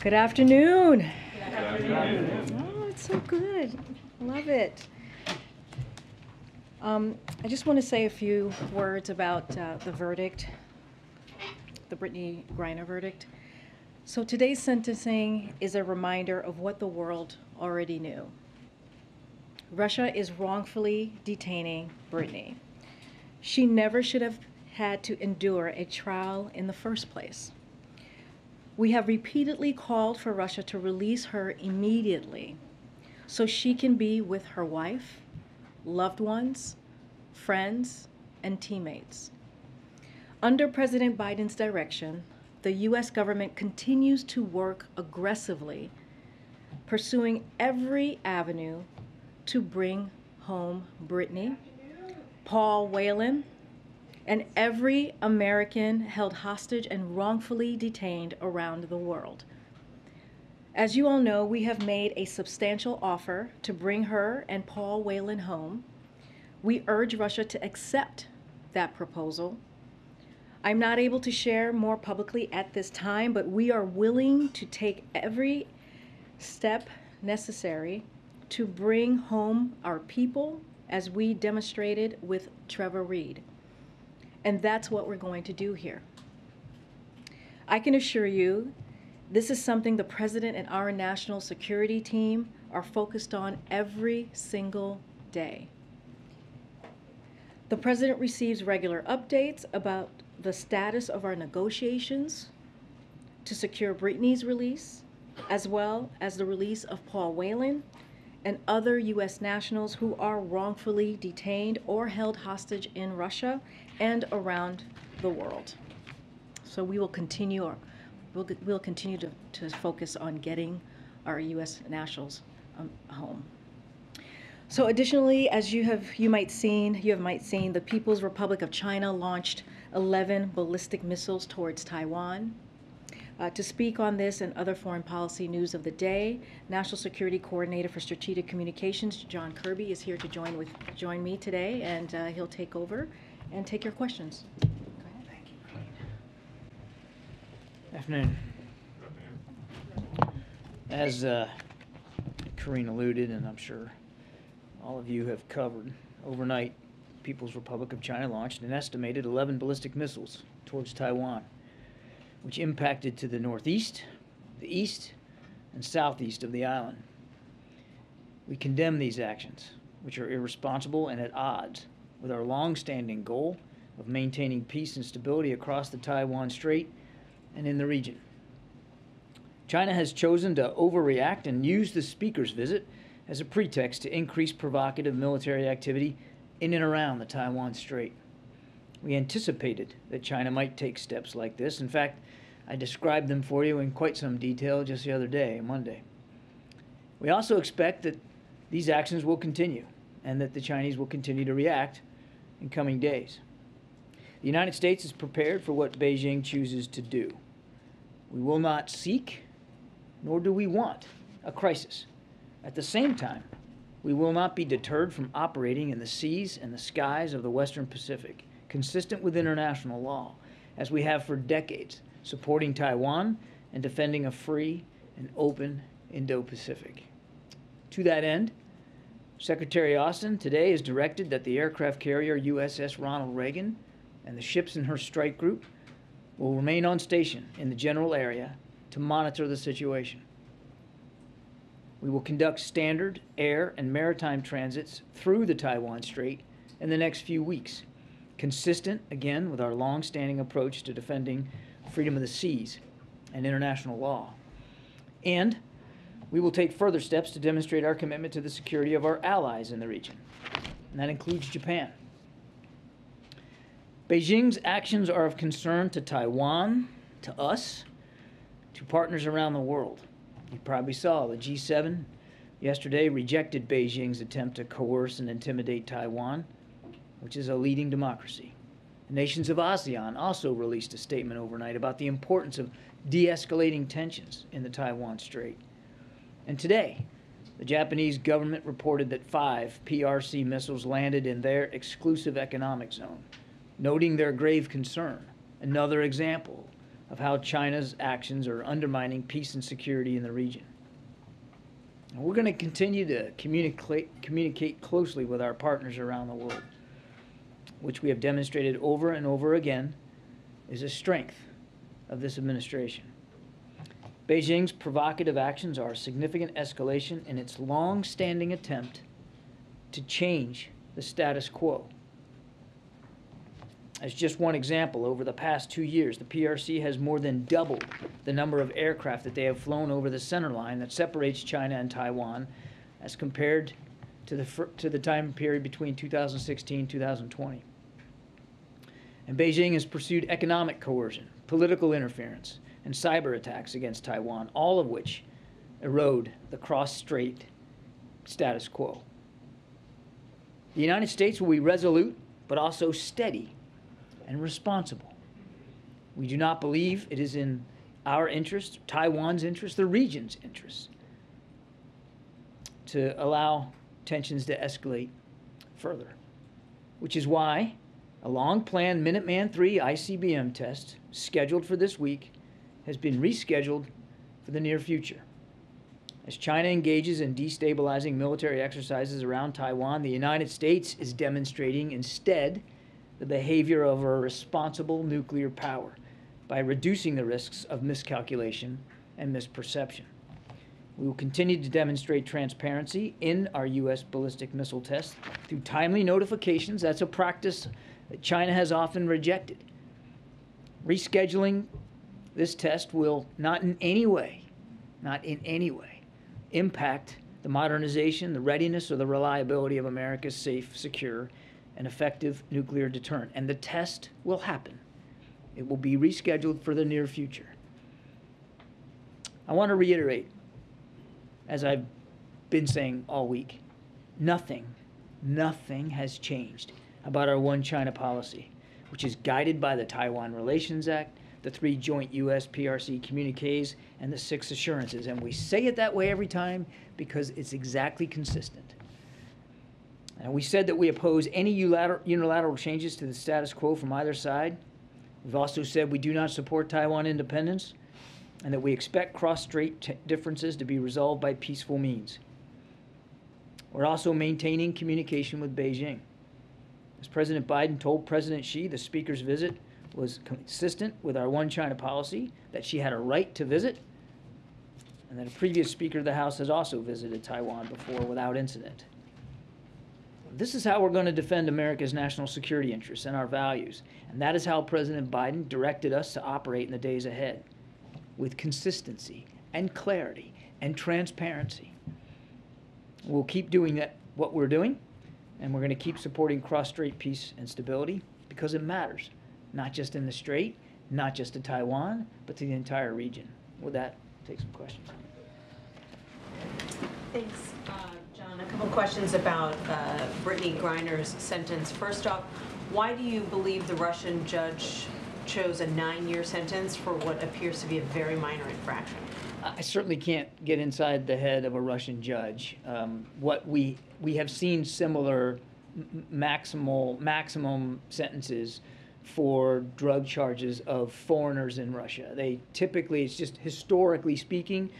Good afternoon. Good afternoon. Oh, it's so good. Love it. Um, I just want to say a few words about uh, the verdict, the Brittany Griner verdict. So today's sentencing is a reminder of what the world already knew. Russia is wrongfully detaining Brittany. She never should have had to endure a trial in the first place. We have repeatedly called for Russia to release her immediately so she can be with her wife, loved ones, friends, and teammates. Under President Biden's direction, the U.S. government continues to work aggressively, pursuing every avenue to bring home Brittany, Paul Whelan, and every American held hostage and wrongfully detained around the world. As you all know, we have made a substantial offer to bring her and Paul Whelan home. We urge Russia to accept that proposal. I'm not able to share more publicly at this time, but we are willing to take every step necessary to bring home our people as we demonstrated with Trevor Reed. And that's what we're going to do here. I can assure you, this is something the President and our national security team are focused on every single day. The President receives regular updates about the status of our negotiations to secure Brittany's release, as well as the release of Paul Whelan and other U.S. nationals who are wrongfully detained or held hostage in Russia and around the world. So we will continue, our, we'll, we'll continue to, to focus on getting our U.S. nationals um, home. So additionally, as you have you might seen, you have might seen, the People's Republic of China launched 11 ballistic missiles towards Taiwan. Uh, to speak on this and other foreign policy news of the day, National Security Coordinator for Strategic Communications, John Kirby, is here to join with join me today, and uh, he'll take over and take your questions. Afternoon. As uh, Karine alluded, and I'm sure all of you have covered, overnight, People's Republic of China launched an estimated 11 ballistic missiles towards Taiwan which impacted to the northeast, the east, and southeast of the island. We condemn these actions, which are irresponsible and at odds with our long standing goal of maintaining peace and stability across the Taiwan Strait and in the region. China has chosen to overreact and use the Speaker's visit as a pretext to increase provocative military activity in and around the Taiwan Strait. We anticipated that China might take steps like this. In fact, I described them for you in quite some detail just the other day, Monday. We also expect that these actions will continue and that the Chinese will continue to react in coming days. The United States is prepared for what Beijing chooses to do. We will not seek, nor do we want, a crisis. At the same time, we will not be deterred from operating in the seas and the skies of the Western Pacific consistent with international law, as we have for decades, supporting Taiwan and defending a free and open Indo Pacific. To that end, Secretary Austin today has directed that the aircraft carrier USS Ronald Reagan and the ships in her strike group will remain on station in the general area to monitor the situation. We will conduct standard air and maritime transits through the Taiwan Strait in the next few weeks consistent, again, with our long standing approach to defending freedom of the seas and international law. And we will take further steps to demonstrate our commitment to the security of our allies in the region, and that includes Japan. Beijing's actions are of concern to Taiwan, to us, to partners around the world. You probably saw the G7 yesterday rejected Beijing's attempt to coerce and intimidate Taiwan which is a leading democracy. The nations of ASEAN also released a statement overnight about the importance of de escalating tensions in the Taiwan Strait. And today, the Japanese government reported that five PRC missiles landed in their exclusive economic zone, noting their grave concern. Another example of how China's actions are undermining peace and security in the region. And we're going to continue to communicate, communicate closely with our partners around the world, which we have demonstrated over and over again is a strength of this administration. Beijing's provocative actions are a significant escalation in its long standing attempt to change the status quo. As just one example, over the past two years, the PRC has more than doubled the number of aircraft that they have flown over the center line that separates China and Taiwan as compared to the, to the time period between 2016 and 2020. And Beijing has pursued economic coercion, political interference, and cyber attacks against Taiwan, all of which erode the cross strait status quo. The United States will be resolute, but also steady and responsible. We do not believe it is in our interest, Taiwan's interest, the region's interest, to allow tensions to escalate further. Which is why a long planned Minuteman III ICBM test, scheduled for this week, has been rescheduled for the near future. As China engages in destabilizing military exercises around Taiwan, the United States is demonstrating instead the behavior of a responsible nuclear power by reducing the risks of miscalculation and misperception. We will continue to demonstrate transparency in our U.S. ballistic missile tests through timely notifications. That's a practice that China has often rejected. Rescheduling this test will not in any way, not in any way, impact the modernization, the readiness, or the reliability of America's safe, secure, and effective nuclear deterrent. And the test will happen. It will be rescheduled for the near future. I want to reiterate, as I've been saying all week, nothing, nothing has changed about our One China policy, which is guided by the Taiwan Relations Act, the three joint US PRC communiques, and the six assurances. And we say it that way every time because it's exactly consistent. And we said that we oppose any unilateral, changes to the status quo from either side. We've also said we do not support Taiwan independence and that we expect cross strait differences to be resolved by peaceful means. We're also maintaining communication with Beijing. As President Biden told President Xi, the speaker's visit was consistent with our One China policy, that she had a right to visit, and that a previous Speaker of the House has also visited Taiwan before without incident. This is how we're going to defend America's national security interests and our values. And that is how President Biden directed us to operate in the days ahead with consistency and clarity and transparency. We'll keep doing that, what we're doing, and we're going to keep supporting cross strait peace and stability because it matters, not just in the strait, not just to Taiwan, but to the entire region. With that, take some questions. Thanks, uh, John. A couple questions about uh, Brittany Griner's sentence. First off, why do you believe the Russian judge chose a nine-year sentence for what appears to be a very minor infraction? I certainly can't get inside the head of a Russian judge. Um, what we we have seen similar maximal maximum sentences for drug charges of foreigners in Russia. They typically, it's just historically speaking,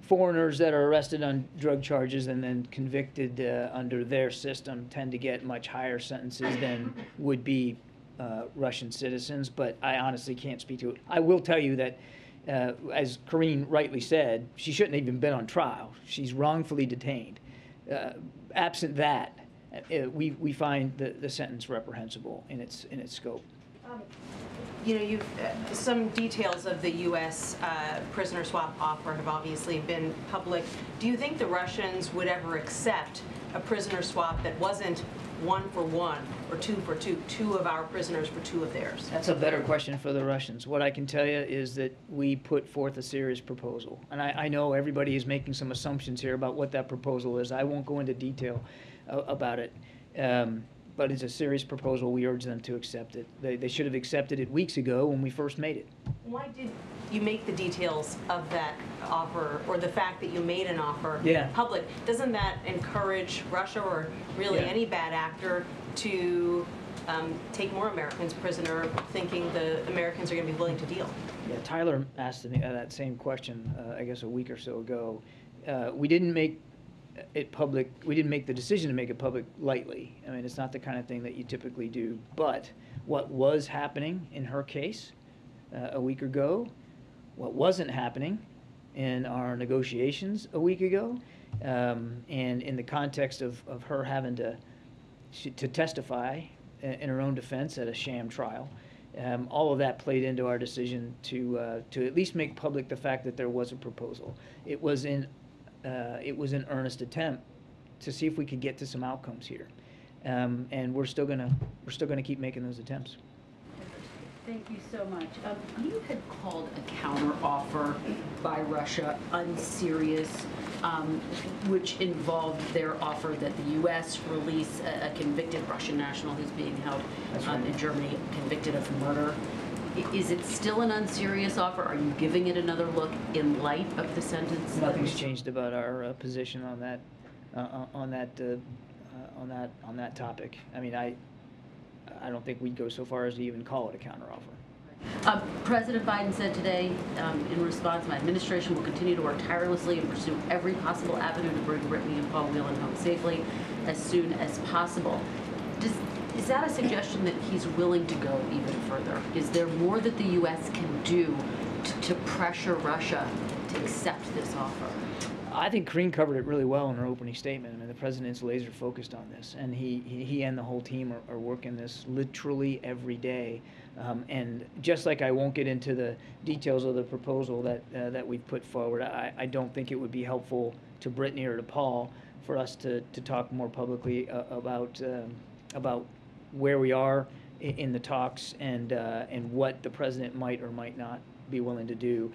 foreigners that are arrested on drug charges and then convicted uh, under their system tend to get much higher sentences than would be uh, Russian citizens. But I honestly can't speak to it. I will tell you that. Uh, as Karine rightly said, she shouldn't have even been on trial. She's wrongfully detained. Uh, absent that, uh, we, we find the, the sentence reprehensible in its, in its scope. You know, you've, uh, some details of the U.S. uh, prisoner swap offer have obviously been public. Do you think the Russians would ever accept a prisoner swap that wasn't one for one or two for two, two of our prisoners for two of theirs? That's a better question for the Russians. What I can tell you is that we put forth a serious proposal. And I, I know everybody is making some assumptions here about what that proposal is. I won't go into detail uh, about it. Um, but it's a serious proposal. We urge them to accept it. They, they should have accepted it weeks ago when we first made it. Why did you make the details of that offer, or the fact that you made an offer Yeah. public? Doesn't that encourage Russia, or really Yeah. any bad actor, to um, take more Americans prisoner, thinking the Americans are going to be willing to deal? Yeah, Tyler asked me uh, that same question, uh, I guess, a week or so ago. Uh, We didn't make it public, we didn't make the decision to make it public lightly. I mean, it's not the kind of thing that you typically do. But what was happening in her case uh, a week ago, what wasn't happening in our negotiations a week ago, um, and in the context of, of her having to, to testify in her own defense at a sham trial, um, all of that played into our decision to, uh, to at least make public the fact that there was a proposal. It was in, uh, it was an earnest attempt to see if we could get to some outcomes here. Um, and we're still gonna, we're still gonna keep making those attempts. Thank you so much. Um, You had called a counteroffer by Russia unserious, um, which involved their offer that the U.S. release a a convicted Russian national who's being held um, right. in Germany, convicted of murder. Is it still an unserious offer? Are you giving it another look in light of the sentence? Nothing's changed about our uh, position on that, uh, uh, on that, uh, uh, on that, on that topic. I mean, I, I don't think we'd go so far as to even call it a counteroffer. Um, President Biden said today, um, in response, my administration will continue to work tirelessly and pursue every possible avenue to bring Brittany and Paul Whelan home safely as soon as possible. Does, is that a suggestion that he's willing to go even further? Is there more that the U.S. can do to, to pressure Russia to accept this offer? I think Karine covered it really well in her opening statement. I mean, the president's laser focused on this, and he, he and the whole team are, are working this literally every day. Um, and just like I won't get into the details of the proposal that uh, that we've put forward, I, I don't think it would be helpful to Brittany or to Paul for us to, to talk more publicly uh, about um, about where we are in, in the talks and uh, and what the president might or might not be willing to do.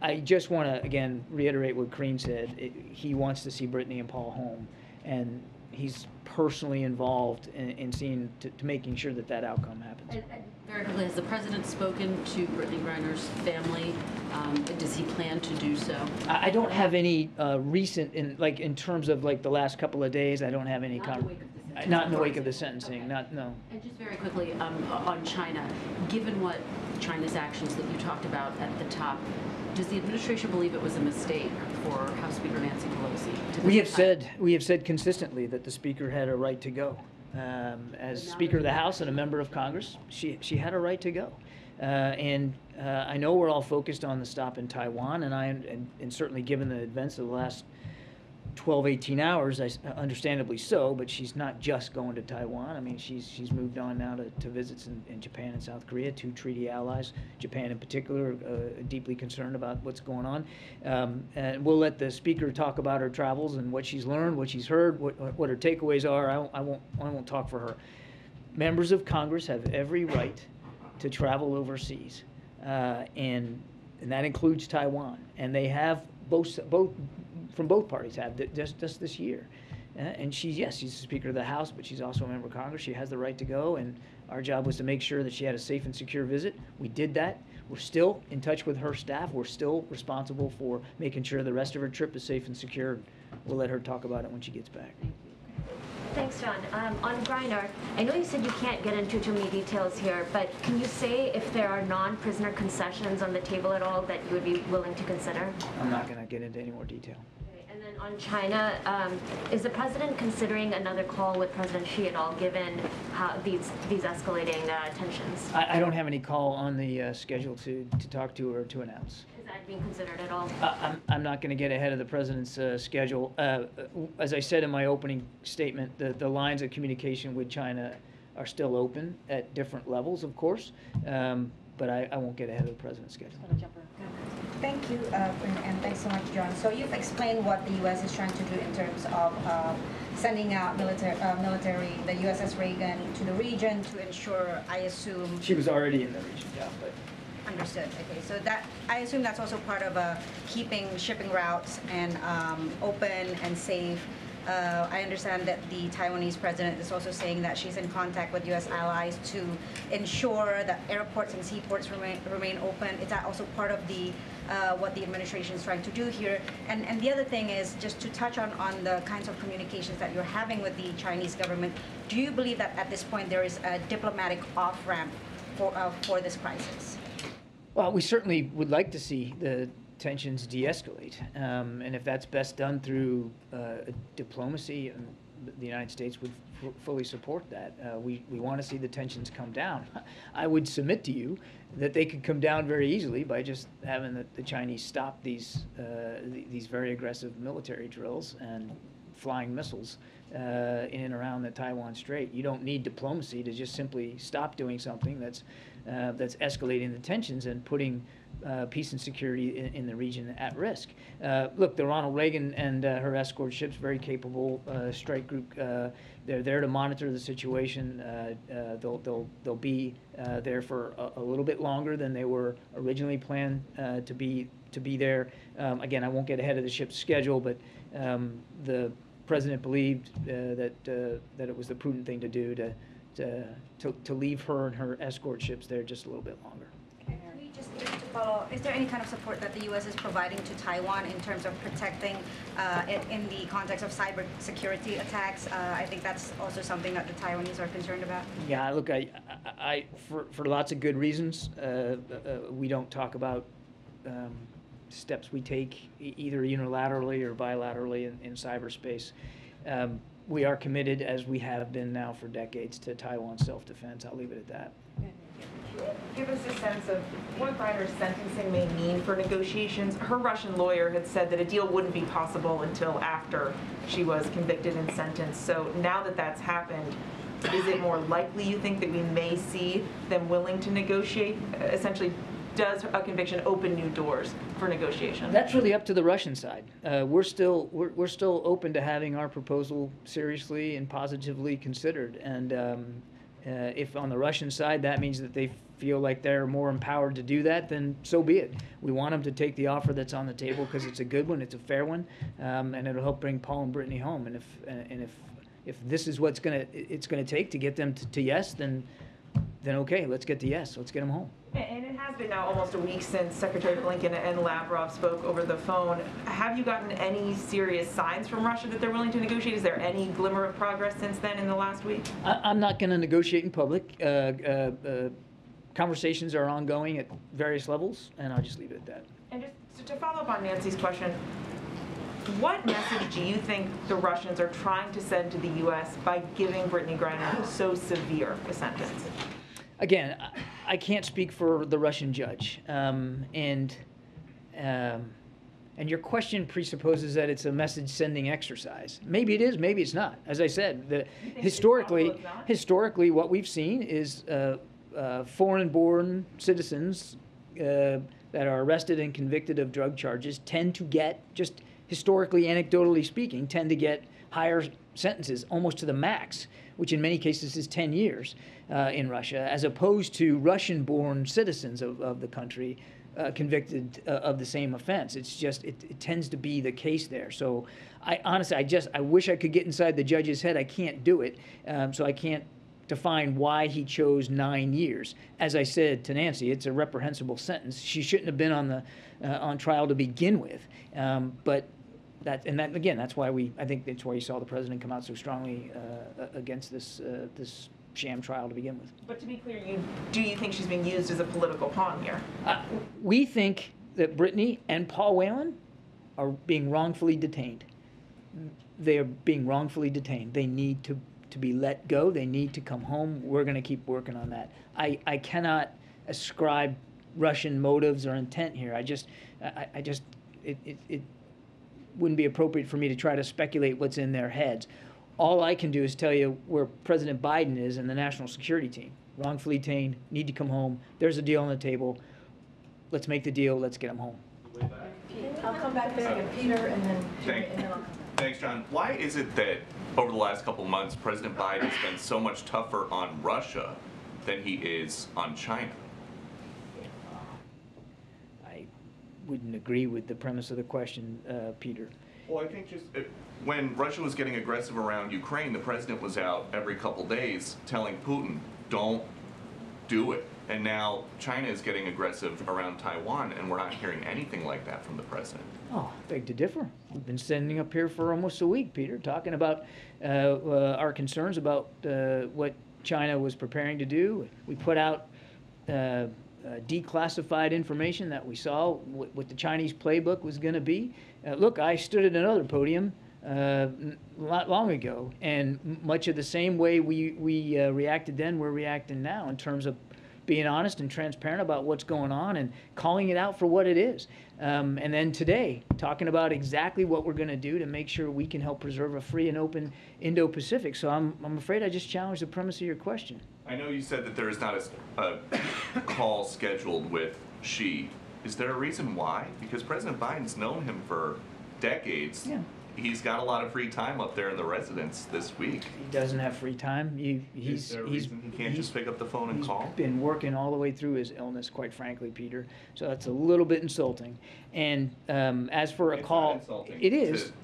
I just want to, again, reiterate what Karine said. It- He wants to see Brittany and Paul home, and he's personally involved in, in seeing, to, to making sure that that outcome happens. And- and Very quickly, has the president spoken to Brittany Griner's family? Um, Does he plan to do so? I, I don't have any uh, recent, in, like, in terms of like the last couple of days, I don't have any. Not con- wake of the sentencing. Not in the wake of the sentencing, not, no. And just very quickly, um, on China, given what China's actions that you talked about at the top, does the administration believe it was a mistake for House Speaker Nancy Pelosi? to We have said, we have said consistently that the speaker had a right to go. Um, As Speaker of the House and a member of Congress, she, she had a right to go. Uh, And uh, I know we're all focused on the stop in Taiwan, and I, and and certainly given the events of the last 12, 18 hours, I s- understandably so, but she's not just going to Taiwan. I mean, she's, she's moved on now to, to visits in, in Japan and South Korea, two treaty allies, Japan in particular, uh, deeply concerned about what's going on. Um, and we'll let the speaker talk about her travels and what she's learned, what she's heard, what, what her takeaways are. I won't, I won't, I won't talk for her. Members of Congress have every right to travel overseas, uh, and, and that includes Taiwan. And they have both, both, from both parties have, th- just, just this year. Uh, and she's, yes, she's the Speaker of the House, but she's also a member of Congress. She has the right to go, and our job was to make sure that she had a safe and secure visit. We did that. We're still in touch with her staff. We're still responsible for making sure the rest of her trip is safe and secure. We'll let her talk about it when she gets back. Thanks, John. Um, on Griner, I know you said you can't get into too many details here, but can you say if there are non-prisoner concessions on the table at all that you would be willing to consider? I'm not going to get into any more detail. Okay, And then on China, um, is the president considering another call with President Xi at all, given how these these escalating uh, tensions? I, I don't have any call on the uh, schedule to, to talk to or to announce. Is that being considered at all? I- I'm, I'm not going to get ahead of the president's uh, schedule. Uh, As I said in my opening statement, the, the lines of communication with China are still open at different levels, of course, um, but I, I won't get ahead of the president's schedule. Thank you, uh, and and thanks so much, John. So you've explained what the U.S. is trying to do in terms of uh, sending out military, uh, military, the USS Reagan to the region to ensure, I assume, She was already in the region, yeah, but understood. Okay, so that, I assume that's also part of uh, keeping shipping routes and um, open and safe Uh, I understand that the Taiwanese president is also saying that she's in contact with U.S. allies to ensure that airports and seaports remain, remain open. Is that also part of the uh, what the administration is trying to do here? And and the other thing is just to touch on on the kinds of communications that you're having with the Chinese government. Do you believe that at this point there is a diplomatic off ramp for uh, for this crisis? Well, we certainly would like to see the tensions de-escalate, um, and if that's best done through uh, diplomacy, um, th- the United States would f- fully support that. Uh, we we want to see the tensions come down. I would submit to you that they could come down very easily by just having the, the Chinese stop these uh, th- these very aggressive military drills and flying missiles uh, in and around the Taiwan Strait. You don't need diplomacy to just simply stop doing something that's uh, that's escalating the tensions and putting uh, peace and security in, in the region at risk. Uh, look, the Ronald Reagan and uh, her escort ships, very capable uh, strike group. Uh, they're there to monitor the situation. Uh, they'll, they'll, they'll be there for a, a little bit longer than they were originally planned to be to be there. Um, again, I won't get ahead of the ship's schedule, but um, the president believed that that it was the prudent thing to do to, to to to leave her and her escort ships there just a little bit longer. We just, just to follow, is there any kind of support that the U.S. is providing to Taiwan in terms of protecting uh, it in the context of cyber security attacks? Uh, I think that's also something that the Taiwanese are concerned about. Yeah, look, I, I, I for, for lots of good reasons, uh, uh, we don't talk about um, steps we take either unilaterally or bilaterally in, in cyberspace. Um, we are committed, as we have been now for decades, to Taiwan's self-defense. I'll leave it at that. Give us a sense of what Griner's sentencing may mean for negotiations. Her Russian lawyer had said that a deal wouldn't be possible until after she was convicted and sentenced. So now that that's happened, is it more likely, you think, that we may see them willing to negotiate? Essentially, does a conviction open new doors for negotiation? That's really up to the Russian side. Uh, we're still we're, we're still open to having our proposal seriously and positively considered. And um, uh, if on the Russian side that means that they feel like they're more empowered to do that, then so be it. We want them to take the offer that's on the table because it's a good one, it's a fair one, um, and it'll help bring Paul and Brittany home. And if and if if this is what's gonna it's gonna take to get them to, to yes, then then okay, let's get to yes. Let's get them home. And it has been now almost a week since Secretary Blinken and Lavrov spoke over the phone. Have you gotten any serious signs from Russia that they're willing to negotiate? Is there any glimmer of progress since then in the last week? I, I'm not going to negotiate in public. Uh, uh, uh, conversations are ongoing at various levels, and I'll just leave it at that. And just to follow up on Nancy's question, what message do you think the Russians are trying to send to the U.S. by giving Brittany Griner so severe a sentence? Again, I, can't speak for the Russian judge, um, and um, and your question presupposes that it's a message-sending exercise. Maybe it is, maybe it's not. As I said, the, historically, possible it's not? historically, what we've seen is uh, uh, foreign-born citizens uh, that are arrested and convicted of drug charges tend to get, just historically, anecdotally speaking, tend to get higher sentences, almost to the max, which in many cases is 10 years uh, in Russia, as opposed to Russian-born citizens of, of the country uh, convicted uh, of the same offense. It's just it, it tends to be the case there. So I honestly, I just I wish I could get inside the judge's head. I can't do it, um, so I can't define why he chose nine years. As I said to Nancy, it's a reprehensible sentence. She shouldn't have been on the uh, on trial to begin with. Um, but that and that again, that's why we I think that's why you saw the president come out so strongly uh, against this uh, this sham trial to begin with. But to be clear, you, do you think she's being used as a political pawn here? Uh, we think that Brittany and Paul Whelan are being wrongfully detained. They are being wrongfully detained. They need to, to be let go. They need to come home. We're going to keep working on that. I, I cannot ascribe Russian motives or intent here. I just, I, I just, it, it, it wouldn't be appropriate for me to try to speculate what's in their heads. All I can do is tell you where President Biden is and the national security team. Wrongfully detained, need to come home. There's a deal on the table. Let's make the deal. Let's get them home. I'll come back there and Peter and then, Thank- and then I'll come back. Thanks, John. Why is it that over the last couple of months, President Biden has been so much tougher on Russia than he is on China? I wouldn't agree with the premise of the question, uh, Peter. Well, I think just, uh, when Russia was getting aggressive around Ukraine, the president was out every couple days telling Putin, don't do it. And now China is getting aggressive around Taiwan, and we're not hearing anything like that from the president. Oh, beg to differ. We've been standing up here for almost a week, Peter, talking about uh, uh, our concerns about uh, what China was preparing to do. We put out uh, declassified information that we saw what, the Chinese playbook was going to be. Uh, look, I stood at another podium uh, not long ago, and much of the same way we we uh, reacted then, we're reacting now in terms of being honest and transparent about what's going on and calling it out for what it is. Um, and then today, talking about exactly what we're going to do to make sure we can help preserve a free and open Indo-Pacific. So I'm, I'm afraid I just challenged the premise of your question. I know you said that there is not a call scheduled with Xi. Is there a reason why? Because President Biden's known him for decades. Yeah. He's got a lot of free time up there in the residence this week. He doesn't have free time. He, he's, Is there a he's, reason he can't he's- just pick up the phone and he's call? been working all the way through his illness, quite frankly, Peter. So that's a little bit insulting. And um, as for a It's not call, insulting it to-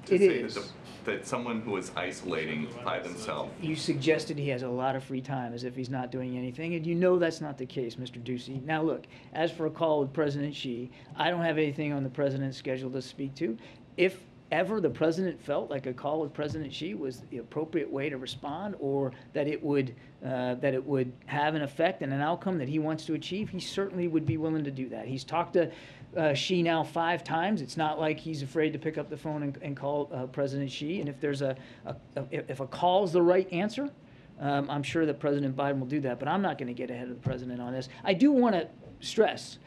to it say is. That, the, that someone who is isolating by themselves. You suggested he has a lot of free time as if he's not doing anything, and you know that's not the case, Mr. Doocy. Now, look, as for a call with President Xi, I don't have anything on the president's schedule to speak to. If ever the president felt like a call with President Xi was the appropriate way to respond, or that it would uh, that it would have an effect and an outcome that he wants to achieve, he certainly would be willing to do that. He's talked to uh, Xi now five times. It's not like he's afraid to pick up the phone and, and call uh, President Xi. And if there's a, a, a if a call is the right answer, um, I'm sure that President Biden will do that. But I'm not going to get ahead of the president on this. I do want to stress.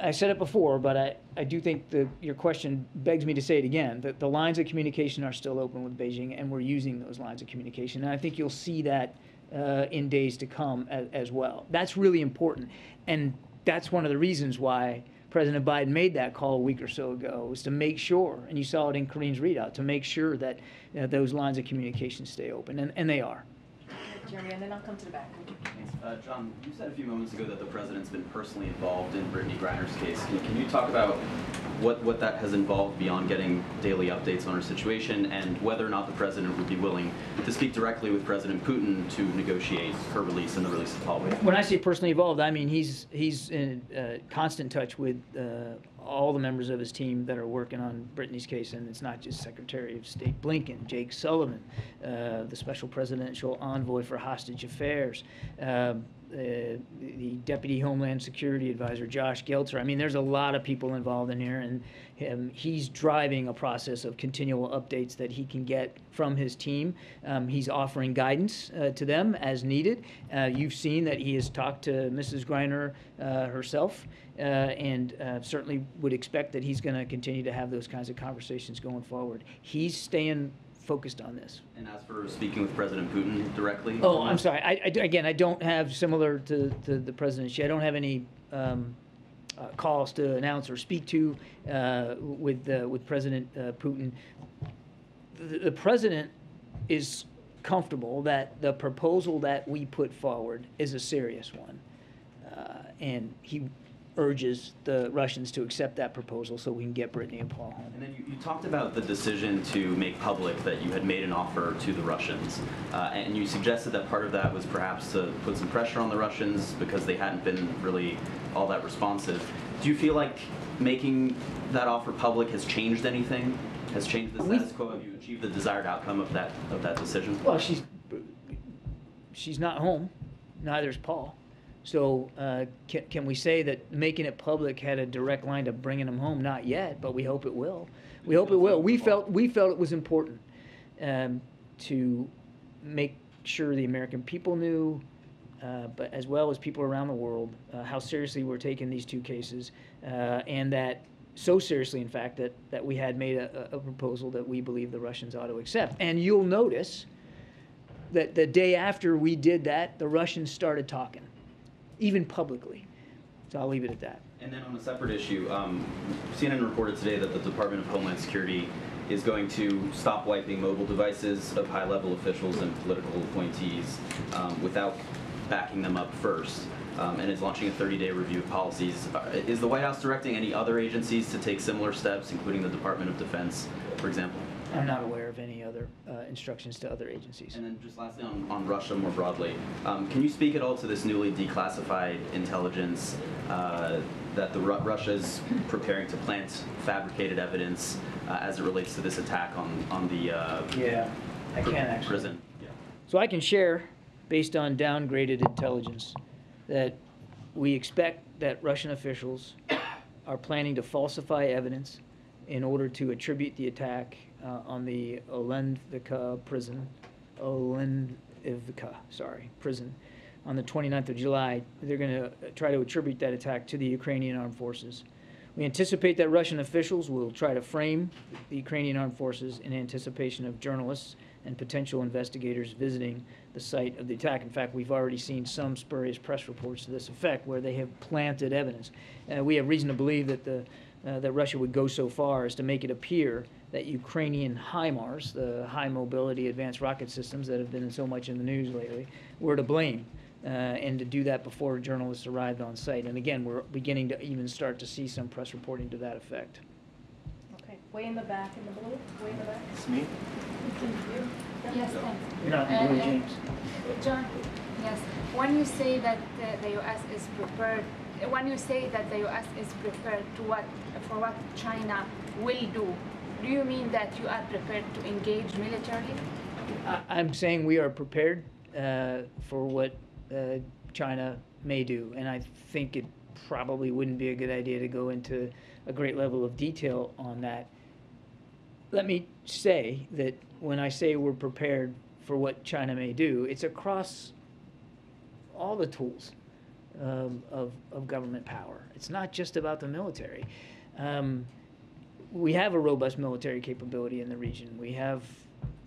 I said it before, but I, I do think your question begs me to say it again, that the lines of communication are still open with Beijing, and we're using those lines of communication. And I think you'll see that uh, in days to come as, as well. That's really important. And that's one of the reasons why President Biden made that call a week or so ago, was to make sure, and you saw it in Karine's readout, to make sure that uh, those lines of communication stay open, and, and they are. Jeremy, and then I'll come to the back. Uh, John, you said a few moments ago that the president's been personally involved in Brittany Griner's case. Can, can you talk about what, what that has involved beyond getting daily updates on her situation and whether or not the president would be willing to speak directly with President Putin to negotiate her release and the release of Whelan? When I say personally involved, I mean he's he's in uh, constant touch with uh, all the members of his team that are working on Brittany's case, and it's not just Secretary of State Blinken, Jake Sullivan, uh, the Special Presidential Envoy for Hostage Affairs, um, uh, the Deputy Homeland Security Advisor Josh Geltzer. I mean, there's a lot of people involved in here, and um, he's driving a process of continual updates that he can get from his team. Um, he's offering guidance uh, to them as needed. Uh, you've seen that he has talked to Mrs. Griner uh, herself, uh, and uh, certainly would expect that he's going to continue to have those kinds of conversations going forward. He's staying focused on this. And as for speaking with President Putin directly? Oh, I'm sorry. I, I- again, I don't have similar to, to the president. I don't have any um, uh, calls to announce or speak to uh, with uh, with President uh, Putin. The, the president is comfortable that the proposal that we put forward is a serious one, uh, and he urges the Russians to accept that proposal so we can get Brittany and Paul home. And then you, you talked about the decision to make public that you had made an offer to the Russians. Uh, and you suggested that part of that was perhaps to put some pressure on the Russians because they hadn't been really all that responsive. Do you feel like making that offer public has changed anything? Has changed the status quo? Have you achieved the desired outcome of that, of that decision? Well, she's she's not home. Neither is Paul. So uh, can, can we say that making it public had a direct line to bringing them home? Not yet, but we hope it will. We hope it will. We felt we felt it was important um, to make sure the American people knew, uh, but as well as people around the world, uh, how seriously we're taking these two cases, uh, and that so seriously, in fact, that that we had made a, a proposal that we believe the Russians ought to accept. And you'll notice that the day after we did that, the Russians started talking, even publicly. So I'll leave it at that. And then on a separate issue, um, CNN reported today that the Department of Homeland Security is going to stop wiping mobile devices of high-level officials and political appointees um, without backing them up first. um, and is launching a 30-day review of policies. Uh, Is the White House directing any other agencies to take similar steps, including the Department of Defense, for example? I'm not aware of any other uh, instructions to other agencies. And then just lastly on, on Russia more broadly, um, can you speak at all to this newly declassified intelligence uh, that the Ru- Russia is preparing to plant fabricated evidence uh, as it relates to this attack on on the uh, Yeah, I can actually. prison? Yeah. So I can share, based on downgraded intelligence, that we expect that Russian officials are planning to falsify evidence in order to attribute the attack uh, on the Olenivka prison, Olenivka, sorry, prison, on the 29th of July. They're going to try to attribute that attack to the Ukrainian armed forces. We anticipate that Russian officials will try to frame the Ukrainian armed forces in anticipation of journalists and potential investigators visiting the site of the attack. In fact, we've already seen some spurious press reports to this effect where they have planted evidence. Uh, we have reason to believe that the uh, that Russia would go so far as to make it appear that Ukrainian HIMARS, the high mobility advanced rocket systems that have been so much in the news lately, were to blame. Uh, and to do that before journalists arrived on site. And again, we're beginning to even start to see some press reporting to that effect. Okay, way in the back in the blue, way in the back. It's me? Yes, thanks. You're not Blue uh, James. John, yes. When you say that uh, the U.S. is prepared, when you say that the U.S. is prepared to what, for what China will do, do you mean that you are prepared to engage militarily? I'm saying we are prepared uh, for what uh, China may do, and I think it probably wouldn't be a good idea to go into a great level of detail on that. Let me say that when I say we're prepared for what China may do, it's across all the tools um, of, of government power. It's not just about the military. Um, we have a robust military capability in the region. We have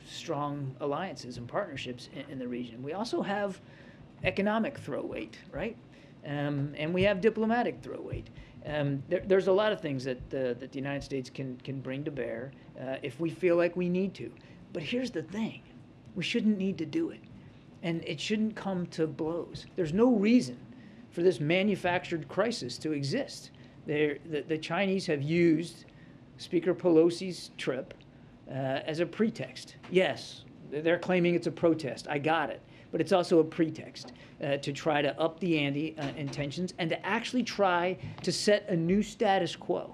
strong alliances and partnerships in, in the region. We also have economic throw weight, right? Um, and we have diplomatic throw weight. Um, there, there's a lot of things that, uh, that the United States can, can bring to bear uh, if we feel like we need to. But here's the thing we shouldn't need to do it. And it shouldn't come to blows. There's no reason for this manufactured crisis to exist. The, the Chinese have used Speaker Pelosi's trip uh, as a pretext. Yes, they're claiming it's a protest. I got it. But it's also a pretext uh, to try to up the ante uh, and to actually try to set a new status quo,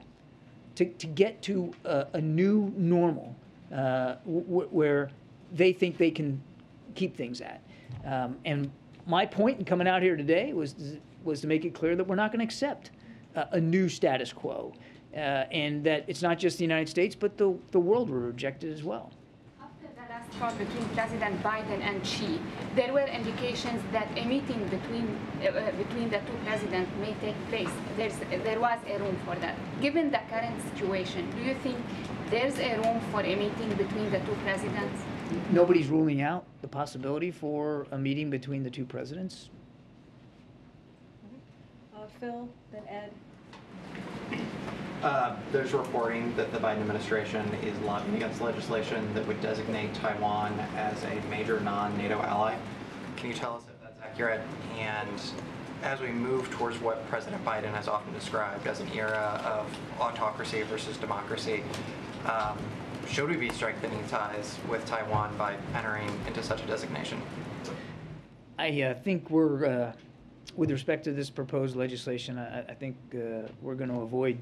to, to get to a, a new normal uh, w- where they think they can keep things at. Um, and my point in coming out here today was, was to make it clear that we're not going to accept a new status quo. Uh, and that it's not just the United States, but the, the world will reject it as well. After the last talk between President Biden and Xi, there were indications that a meeting between uh, uh, between the two presidents may take place. There's, there was a room for that. Given the current situation, do you think there's a room for a meeting between the two presidents? Nobody's ruling out the possibility for a meeting between the two presidents. Uh, Phil, then Ed. Uh, There's reporting that the Biden administration is lobbying against legislation that would designate Taiwan as a major non-NATO ally. Can you tell us if that's accurate? And as we move towards what President Biden has often described as an era of autocracy versus democracy, um, should we be strengthening ties with Taiwan by entering into such a designation? I uh, think we're, uh, with respect to this proposed legislation, I, I think uh, we're going to avoid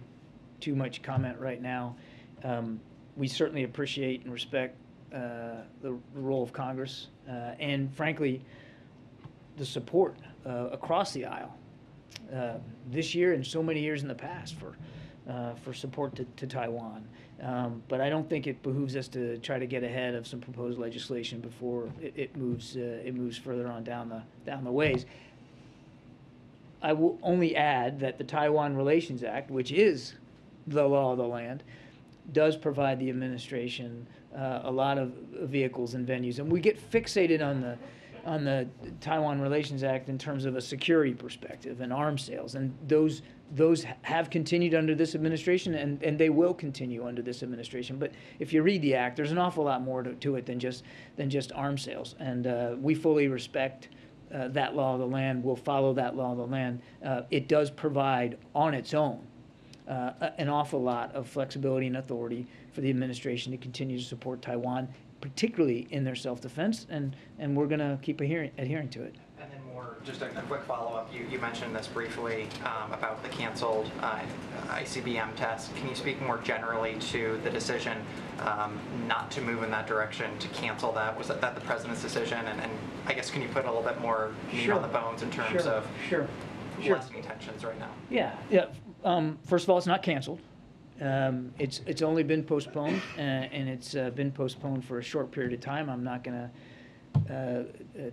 too much comment right now. Um, we certainly appreciate and respect uh, the, role of Congress uh, and, frankly, the support uh, across the aisle uh, this year and so many years in the past for uh, for support to, to Taiwan. Um, but I don't think it behooves us to try to get ahead of some proposed legislation before it, it moves uh, it moves further on down the down the ways. I will only add that the Taiwan Relations Act, which is the law of the land, does provide the administration uh, a lot of vehicles and venues, and we get fixated on the on the Taiwan Relations Act in terms of a security perspective and arms sales, and those those have continued under this administration, and, and they will continue under this administration. But if you read the act, there's an awful lot more to, to it than just than just arms sales, and uh, we fully respect uh, that law of the land, we'll follow that law of the land. Uh, It does provide on its own uh, a- an awful lot of flexibility and authority for the administration to continue to support Taiwan, particularly in their self-defense, and, and we're going to keep adhering, adhering to it. And then more, just a, a quick follow-up, you, you mentioned this briefly um, about the canceled uh, ICBM test. Can you speak more generally to the decision um, not to move in that direction, to cancel that? Was that, that the president's decision? And, and I guess can you put a little bit more meat Sure. on the bones in terms Sure, of Sure, sure. lessening tensions right now? Yeah, yeah. Um, first of all, it's not canceled. Um, it's it's only been postponed, uh, and it's uh, been postponed for a short period of time. I'm not going to uh, uh,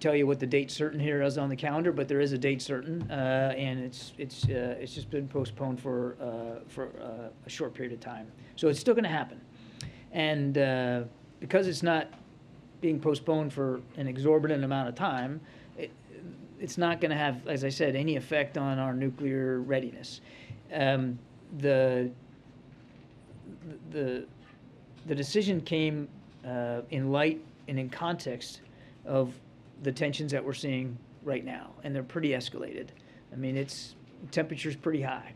tell you what the date certain here is on the calendar, but there is a date certain, uh, and it's it's uh, it's just been postponed for for a short period of time. So it's still going to happen, and because it's not being postponed for an exorbitant amount of time, it's not going to have, as I said, any effect on our nuclear readiness. Um, the the the decision came uh, in light and in context of the tensions that we're seeing right now, and they're pretty escalated. I mean, it's temperature's pretty high,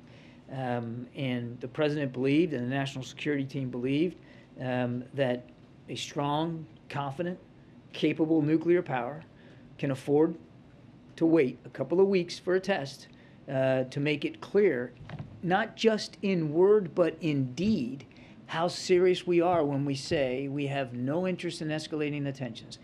um, and the president believed, and the national security team believed, um, that a strong, confident, capable nuclear power can afford to wait a couple of weeks for a test uh, to make it clear, not just in word but in deed, how serious we are when we say we have no interest in escalating the tensions.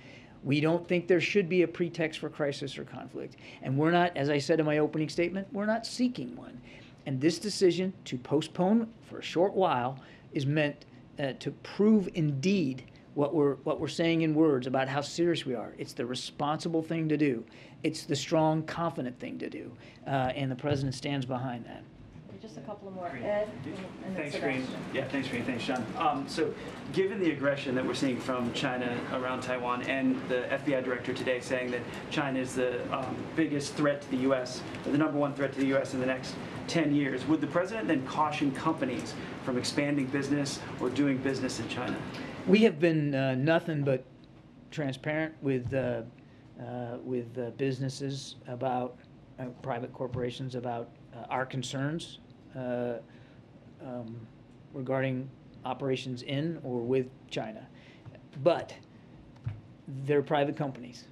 We don't think there should be a pretext for crisis or conflict. And we're not, as I said in my opening statement, we're not seeking one. And this decision to postpone for a short while is meant uh, to prove indeed what we're what we're saying in words about how serious we are. It's the responsible thing to do. It's the strong, confident thing to do, uh, and the president stands behind that. Just a couple more. Ed, and then Thanks, Karine. Yeah, thanks, Karine. Thanks, John. Um, so, given the aggression that we're seeing from China around Taiwan, and the FBI director today saying that China is the um, biggest threat to the U.S., the number one threat to the U.S. in the next 10 years, would the president then caution companies from expanding business or doing business in China? We have been uh, nothing but transparent with uh, uh, with uh, businesses about uh, private corporations about uh, our concerns uh, um, regarding operations in or with China, but they're private companies,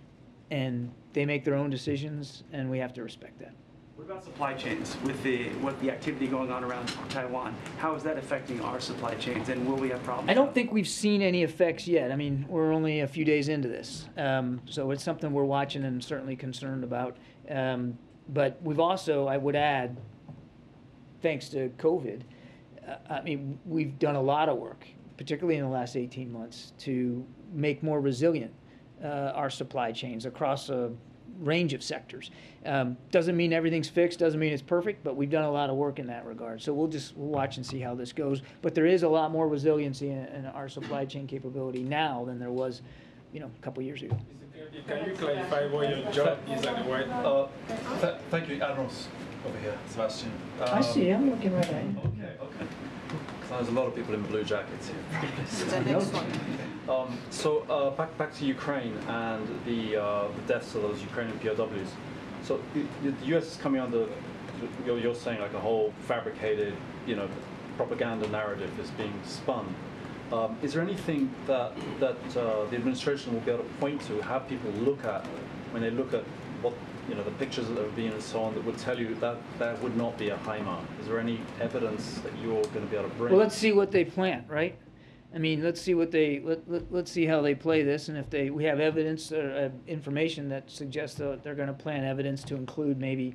and they make their own decisions, and we have to respect that. What about supply chains with the what the activity going on around Taiwan? How is that affecting our supply chains, and will we have problems? I don't think we've seen any effects yet. I mean, we're only a few days into this, um, so it's something we're watching and certainly concerned about. Um, but we've also, I would add, thanks to COVID, uh, I mean, we've done a lot of work, particularly in the last 18 months, to make more resilient uh, our supply chains across a range of sectors. Um, doesn't mean everything's fixed, doesn't mean it's perfect, but we've done a lot of work in that regard. So we'll just we'll watch and see how this goes. But there is a lot more resiliency in, in our supply chain capability now than there was, you know, a couple years ago. Can you clarify what your job is at the White House? Uh, th- Thank you, Admirals over here, Sebastian. I see. I'm looking right at you. Okay, okay. So there's a lot of people in blue jackets here. The next one. Um, so uh, back back to Ukraine and the uh, the deaths of those Ukrainian POWs. So the, the U.S. is coming under. You're, you're saying like a whole fabricated, you know, propaganda narrative is being spun. Um, is there anything that that uh, the administration will be able to point to, have people look at when they look at what you know the pictures that have been and so on that would tell you that that would not be a HIMAR? Is there any evidence that you're going to be able to bring? Well, let's see what they plant, right? I mean, let's see what they let, let, let's see how they play this, and if they we have evidence or uh, information that suggests that they're going to plant evidence to include maybe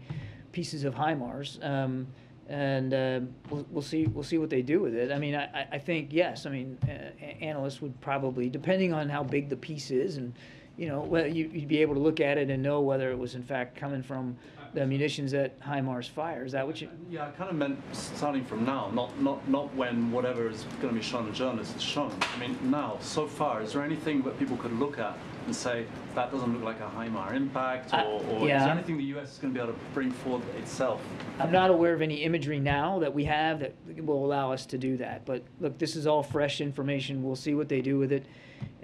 pieces of HIMARS, um, and uh, we'll, we'll see we'll see what they do with it. I mean, I, I- think yes. I mean, uh, analysts would probably, depending on how big the piece is, and you know, well, you, you'd be able to look at it and know whether it was in fact coming from the munitions that HIMARS fire. Is that what you? Yeah, I kind of meant starting from now, not not not when whatever is going to be shown to journalists is shown. I mean, now, so far, is there anything that people could look at and say that doesn't look like a HIMAR impact, or, Uh, or is there anything the U.S. is going to be able to bring forward itself? I'm not aware of any imagery now that we have that will allow us to do that. But look, this is all fresh information. We'll see what they do with it.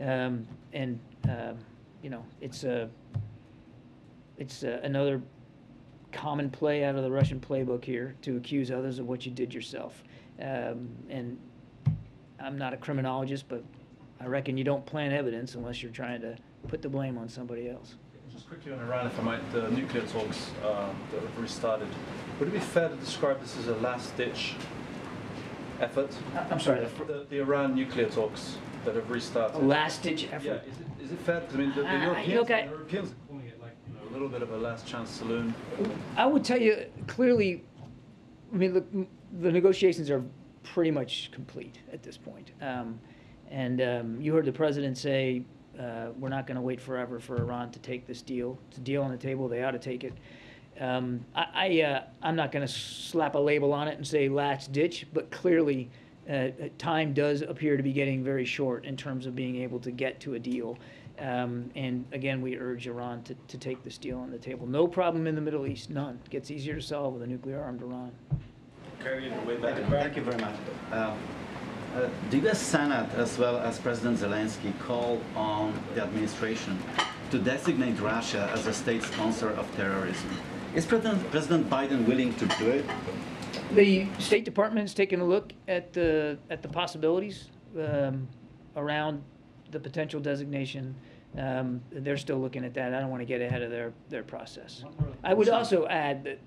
Um, and, um, you know, it's a, it's uh, another common play out of the Russian playbook here to accuse others of what you did yourself. Um, and I'm not a criminologist, but I reckon you don't plant evidence unless you're trying to put the blame on somebody else. Just quickly on Iran, if I might, the nuclear talks uh, that have restarted. Would it be fair to describe this as a last-ditch effort? I- I'm sorry, the The, the Iran nuclear talks that have restarted. A last-ditch effort? Yeah, is it, is it fair? 'Cause I mean, the, the I- Europeans, I- the Europeans little bit of a last chance saloon. I would tell you clearly, I mean, look, the negotiations are pretty much complete at this point. Um, and um, you heard the president say, uh, we're not going to wait forever for Iran to take this deal. It's a deal on the table. They ought to take it. Um, I, I, uh, I'm not going to slap a label on it and say last ditch, but clearly uh, time does appear to be getting very short in terms of being able to get to a deal. Um, and again, we urge Iran to, to take this deal on the table. No problem in the Middle East, none. It Gets easier to solve with a nuclear armed Iran. Carry it way Thank back. you, thank you very much. Um, uh, the U.S. Senate, as well as President Zelensky, called on the administration to designate Russia as a state sponsor of terrorism. Is President, President Biden willing to do it? The State Department's taken a look at the, at the possibilities um, around the potential designation. Um, They're still looking at that. I don't want to get ahead of their, their process. I would also add that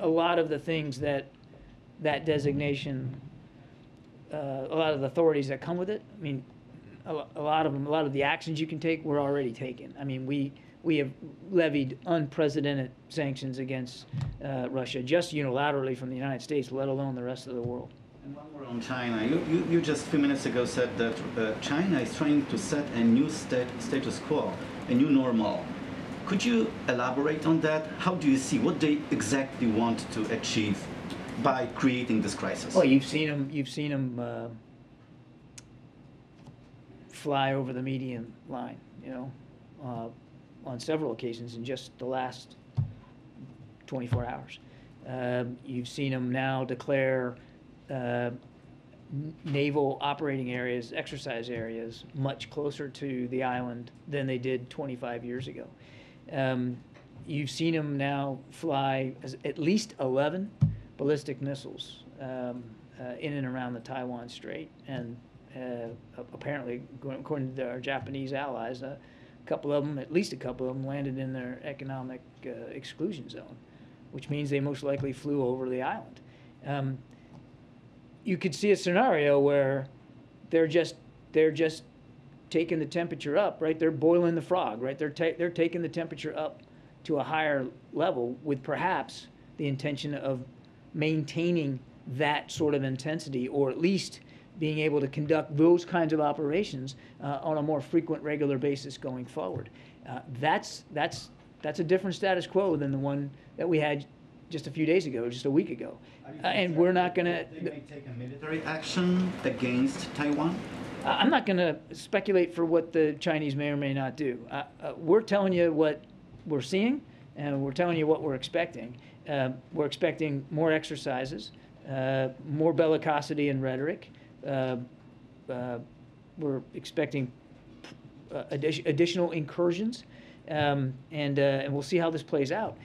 a lot of the things that that designation, uh, a lot of the authorities that come with it, I mean, a lo- a lot of them, a lot of the actions you can take were already taken. I mean, we, we have levied unprecedented sanctions against uh, Russia just unilaterally from the United States, let alone the rest of the world. One more on China. You, you, you just a few minutes ago said that uh, China is trying to set a new stat, status quo, a new normal. Could you elaborate on that? How do you see what they exactly want to achieve by creating this crisis? Well, you've seen them. You've seen them uh, fly over the median line. You know, uh, on several occasions in just the last 24 hours. Um, you've seen them now declare uh, naval operating areas, exercise areas, much closer to the island than they did 25 years ago. Um, you've seen them now fly at least 11 ballistic missiles um, uh, in and around the Taiwan Strait, and uh, apparently, according to our Japanese allies, a couple of them, at least a couple of them, landed in their economic uh, exclusion zone, which means they most likely flew over the island. Um, you could see a scenario where they're just they're just taking the temperature up, right? They're boiling the frog, right? They're ta- they're taking the temperature up to a higher level with perhaps the intention of maintaining that sort of intensity, or at least being able to conduct those kinds of operations uh, on a more frequent, regular basis going forward. Uh, that's that's that's a different status quo than the one that we had just a few days ago, just a week ago, uh, and we're not going to. They may take a military action against Taiwan? Uh, I'm not going to speculate for what the Chinese may or may not do. Uh, uh, we're telling you what we're seeing, and we're telling you what we're expecting. Uh, we're expecting more exercises, uh, more bellicosity and rhetoric. Uh, uh, we're expecting uh, addi- additional incursions, um, and, uh, and we'll see how this plays out.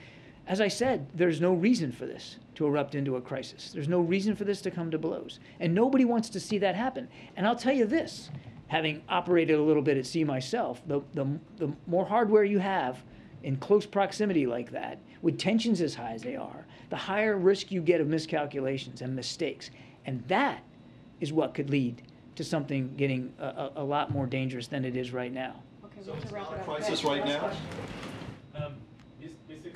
As I said, there's no reason for this to erupt into a crisis. There's no reason for this to come to blows. And nobody wants to see that happen. And I'll tell you this having operated a little bit at sea myself, the, the, the more hardware you have in close proximity like that, with tensions as high as they are, the higher risk you get of miscalculations and mistakes. And that is what could lead to something getting a, a, a lot more dangerous than it is right now. Okay, we have to wrap it up. crisis right now? question.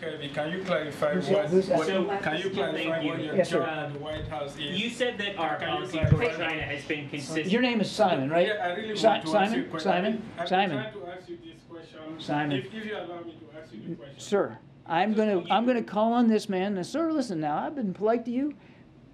Kirby, can you clarify Who's what, that? Who's that? what- So- can you clarify Thank you. what your Yes, sir. job at the White House is? You said that our Can policy clarify toward? China has been consistent. Your name is Simon, right? Yeah, I really Si- want to ask you a Simon? question. Simon? I've been- Simon? I've trying to ask you this question. Simon. If, if you allow me to ask you the question. Sir, I'm gonna, I'm gonna call on this man, now, sir, listen now, I've been polite to you,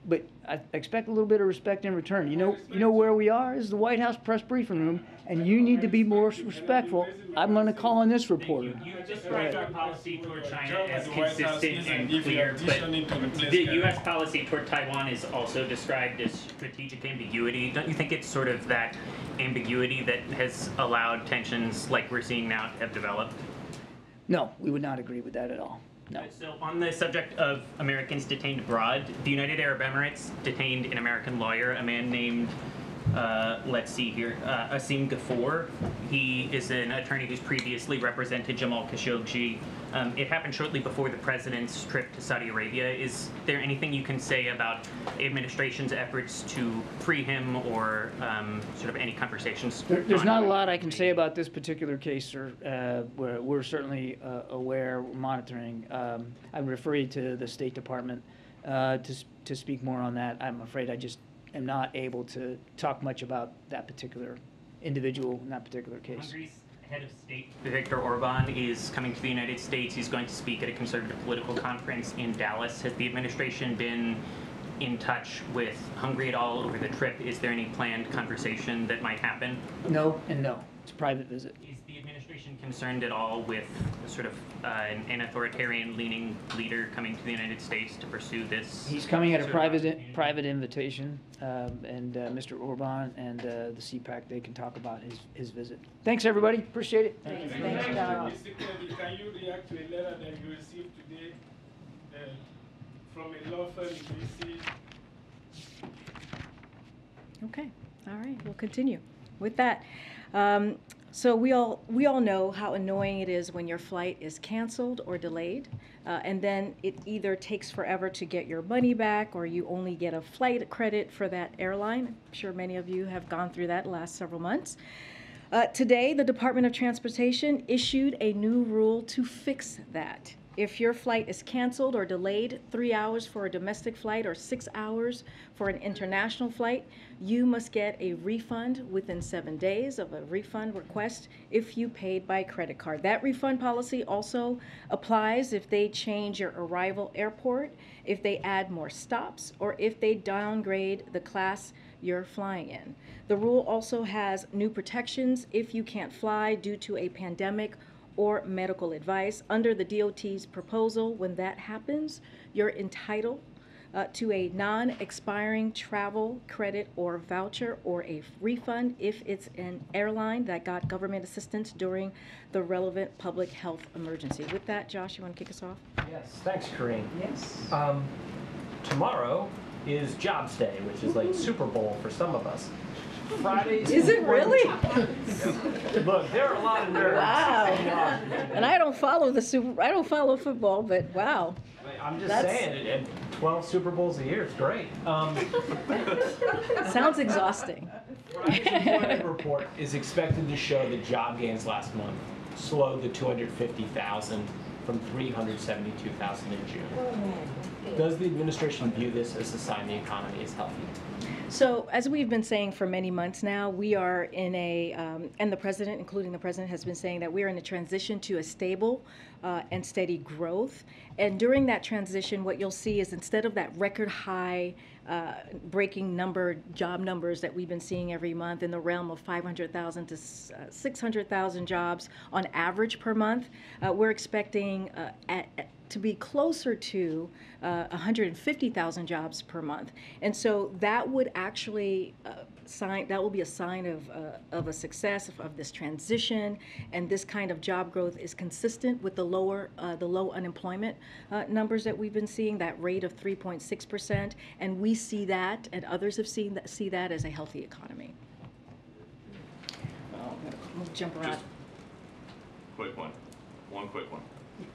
but I expect a little bit of respect in return. You know, you know where we are, is the White House press briefing room, and you need to be more respectful. I'm gonna call on this reporter. You described our policy toward China Job as the House consistent and clear, but auditioning to replace the U.S. policy toward Taiwan is also described as strategic ambiguity. Don't you think it's sort of that ambiguity that has allowed tensions like we're seeing now have developed? No, we would not agree with that at all. No. So on the subject of Americans detained abroad, the United Arab Emirates detained an American lawyer, a man named, uh, let's see here, uh, Asim Ghafour. He is an attorney who's previously represented Jamal Khashoggi. Um, it happened shortly before the president's trip to Saudi Arabia. Is there anything you can say about administration's efforts to free him or um, sort of any conversations? There, there's not a lot I can say about this particular case, sir. Uh, we're, we're certainly uh, aware, we're monitoring. Um, I would refer you to the State Department uh, to, to speak more on that. I'm afraid I just am not able to talk much about that particular individual in that particular case. Hungary's head of state, Viktor Orban, is coming to the United States. He's going to speak at a conservative political conference in Dallas. Has the administration been in touch with Hungary at all over the trip? Is there any planned conversation that might happen? No and no. It's a private visit. Is the administration concerned at all with sort of uh, an, an authoritarian-leaning leader coming to the United States to pursue this? He's coming at a sort of private, private invitation, um, and uh, Mr. Orban and uh, the CPAC, they can talk about his, his visit. Thanks, everybody. Appreciate it. Thanks, Mr. thanks, John. Kennedy, can you react to a letter that you received today uh, from a law firm in DC? Okay, all right, we'll continue with that. Um, so we all we all know how annoying it is when your flight is canceled or delayed, uh, and then it either takes forever to get your money back, or you only get a flight credit for that airline. I'm sure many of you have gone through that last several months. Uh, today, the Department of Transportation issued a new rule to fix that. If your flight is canceled or delayed three hours for a domestic flight or six hours for an international flight, you must get a refund within seven days of a refund request if you paid by credit card. That refund policy also applies if they change your arrival airport, if they add more stops, or if they downgrade the class you're flying in. The rule also has new protections if you can't fly due to a pandemic or medical advice. Under the DOT's proposal, when that happens, you're entitled uh, to a non-expiring travel credit or voucher or a refund if it's an airline that got government assistance during the relevant public health emergency. With that, Josh, you want to kick us off? Yes, thanks, Karine. Yes. Um, tomorrow is Jobs Day, which is like Super Bowl for some of us. Fridays. Is it really? Look, there are a lot of nerds. Wow. And I don't follow the super, I don't follow football, but wow. I'm just That's- saying, and 12 Super Bowls a year is great. Um, Sounds exhausting. Friday's employment report is expected to show that job gains last month slowed to 250,000 from 372,000 in June. Does the administration view this as a sign the economy is healthy? So, as we've been saying for many months now, we are in a, um, and the president, including the president, has been saying that we are in a transition to a stable uh, and steady growth. And during that transition, what you'll see is instead of that record high uh, breaking number, job numbers that we've been seeing every month in the realm of 500,000 to uh, 600,000 jobs on average per month, uh, we're expecting uh, at, at- to be closer to uh, 150,000 jobs per month. And so that would actually uh, sign, that will be a sign of, uh, of a success of, of this transition. And this kind of job growth is consistent with the lower, uh, the low unemployment uh, numbers that we've been seeing, that rate of 3.6%. And we see that, and others have seen that, see that as a healthy economy. We'll jump around. Just quick one, one quick one.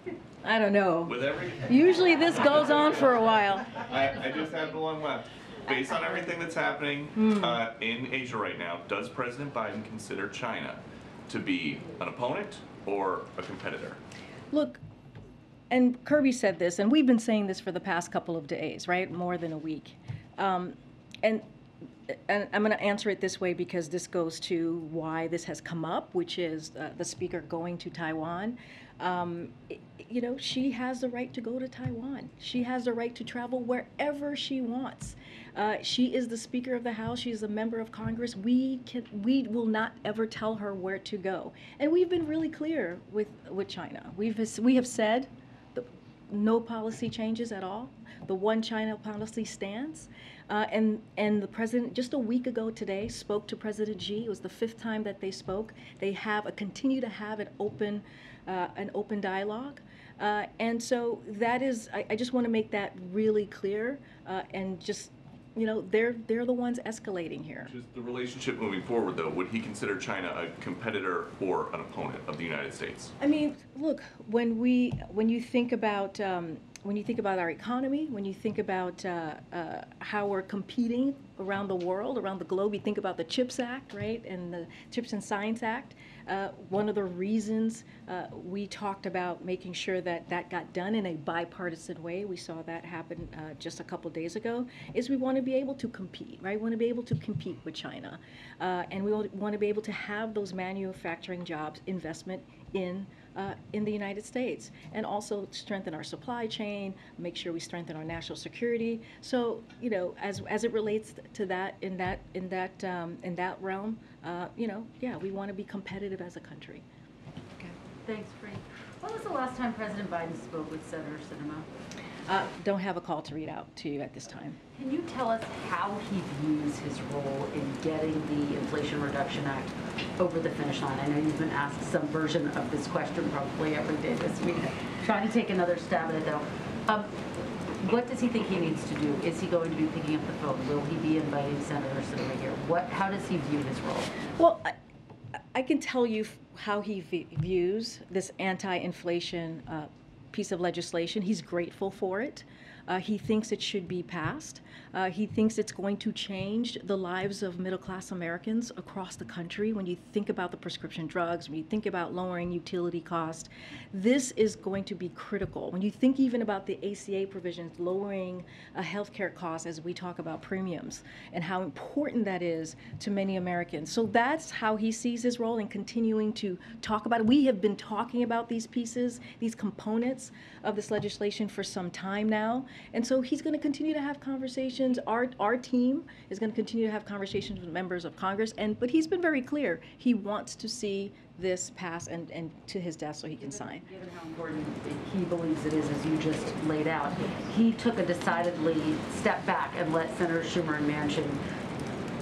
I don't know. With every, Usually this goes on for a while. I, I just have the one left. Based on everything that's happening Hmm. uh, in Asia right now, does President Biden consider China to be an opponent or a competitor? Look, and Kirby said this, and we've been saying this for the past couple of days, right? More than a week. Um, and and I'm going to answer it this way because this goes to why this has come up, which is uh, the speaker going to Taiwan. Um, i- you know, she has the right to go to Taiwan. She has the right to travel wherever she wants. Uh, she is the Speaker of the House. She is a member of Congress. We can, we will not ever tell her where to go. And we've been really clear with with China. We've we have said the, no policy changes at all. the one China policy stands. Uh, and, and the president, just a week ago today, spoke to President Xi. It was the fifth time that they spoke. They have a, continue to have an open, uh, an open dialogue. Uh, and so that is, I, I just want to make that really clear uh, and just, you know, they're, they're the ones escalating here. Just the relationship moving forward, though, would he consider China a competitor or an opponent of the United States? I mean, look, when we, when you think about, um, when you think about our economy, when you think about uh, uh, how we're competing around the world, around the globe, you think about the CHIPS Act, right, and the CHIPS and Science Act. Uh, one of the reasons uh, we talked about making sure that that got done in a bipartisan way, we saw that happen uh, just a couple days ago, is we want to be able to compete, right? We want to be able to compete with China. Uh, and we want to be able to have those manufacturing jobs, investment in uh, in the United States, and also strengthen our supply chain, make sure we strengthen our national security. So, you know, as as it relates to that in that in that um, in that realm, uh, you know, yeah, we want to be competitive as a country. Okay. Thanks, Frank. When was the last time President Biden spoke with Senator Sinema? Uh, don't have a call to read out to you at this time. Can you tell us how he views his role in getting the Inflation Reduction Act over the finish line? I know you've been asked some version of this question probably every day this week, trying to take another stab at it though. Um, what does he think he needs to do? Is he going to be picking up the phone? Will he be inviting Senator Sinema here? What, how does he view his role? Well, I, I can tell you f- how he v- views this anti-inflation uh, piece of legislation. He's grateful for it. Uh, he thinks it should be passed. Uh, he thinks it's going to change the lives of middle class Americans across the country. When you think about the prescription drugs, when you think about lowering utility costs, this is going to be critical. When you think even about the ACA provisions, lowering uh, healthcare costs as we talk about premiums and how important that is to many Americans. So that's how he sees his role in continuing to talk about it. We have been talking about these pieces, these components of this legislation for some time now. And so he's going to continue to have conversations. Our, our team is going to continue to have conversations with members of Congress. And but he's been very clear. He wants to see this pass and, and to his desk so he can sign. Given how important he believes it is, as you just laid out, he took a decidedly step back and let Senator Schumer and Manchin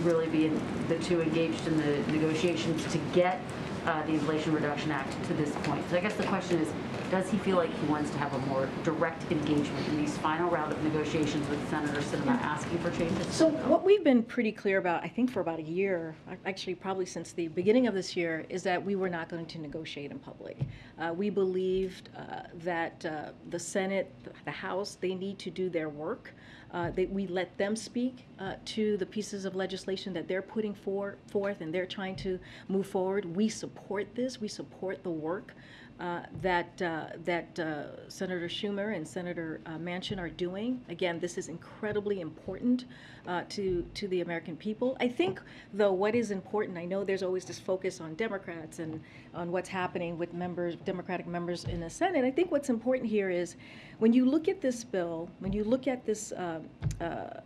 really be in, the two engaged in the negotiations to get uh, the Inflation Reduction Act to this point. So I guess the question is, does he feel like he wants to have a more direct engagement in these final round of negotiations with Senator Sinema asking for changes? So what we've been pretty clear about, I think for about a year, actually probably since the beginning of this year, is that we were not going to negotiate in public. Uh, we believed uh, that uh, the Senate, the House, they need to do their work. Uh, that we let them speak uh, to the pieces of legislation that they're putting for, forth and they're trying to move forward. We support this. We support the work uh, that uh, that uh, Senator Schumer and Senator uh, Manchin are doing. Again, this is incredibly important uh, to to the American people. I think, though, what is important, I know there's always this focus on Democrats and on what's happening with members, Democratic members in the Senate. I think what's important here is when you look at this bill, when you look at this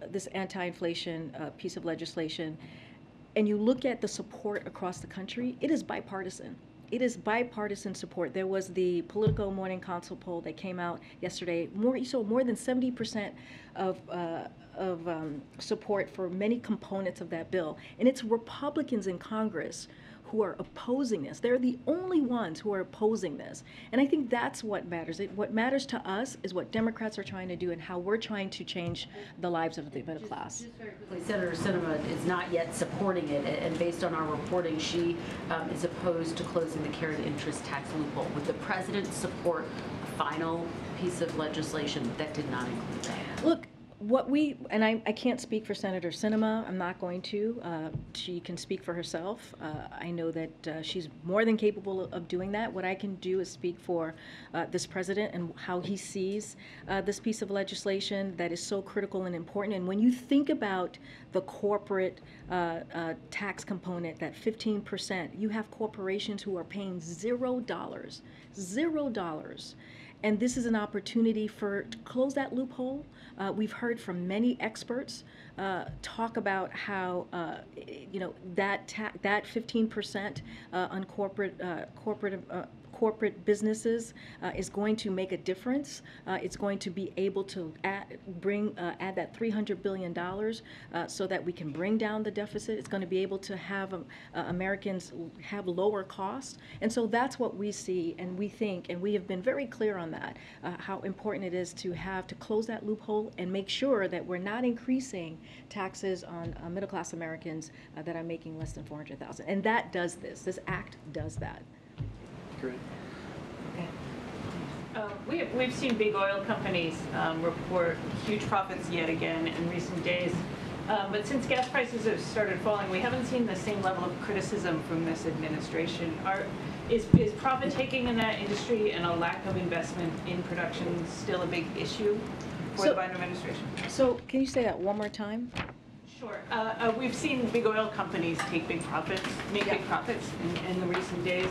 this anti-inflation piece of legislation, and you look at the support across the country, it is bipartisan it is bipartisan support. There was the Politico Morning Consult poll that came out yesterday. More so, more than 70 percent of uh, of um, support for many components of that bill, and it's Republicans in Congress who are opposing this. They're the only ones who are opposing this. And I think that's what matters. It, what matters to us is what Democrats are trying to do and how we're trying to change the lives of the middle class. Just very quickly, Senator Sinema is not yet supporting it, and based on our reporting, she um, is opposed to closing the carried interest tax loophole. Would the president support a final piece of legislation that did not include that? Look, what we, and I, I can't speak for Senator Sinema, I'm not going to. Uh, she can speak for herself. Uh, I know that uh, she's more than capable of doing that. What I can do is speak for uh, this president and how he sees uh, this piece of legislation that is so critical and important. And when you think about the corporate uh, tax component, that 15%, you have corporations who are paying zero dollars, zero dollars and this is an opportunity for to close that loophole. Uh, we've heard from many experts uh, talk about how uh, you know that that 15% uh, on corporate uh, corporate corporate businesses uh, is going to make a difference. Uh, it's going to be able to add, bring uh, add that 300 billion dollars uh, so that we can bring down the deficit. It's going to be able to have um, uh, Americans have lower costs, and so that's what we see and we think, and we have been very clear on that. How important it is to have to close that loophole and make sure that we're not increasing taxes on middle class Americans that are making less than 400,000. And that does this. This act does that. Great. Uh, we have, we've seen big oil companies um, report huge profits yet again in recent days. Um, but since gas prices have started falling, we haven't seen the same level of criticism from this administration. Are, is, is profit taking in that industry and a lack of investment in production still a big issue for So- the Biden administration? So can you say that one more time? Sure. Uh, uh, we've seen big oil companies take big profits, make big profits in, in the recent days.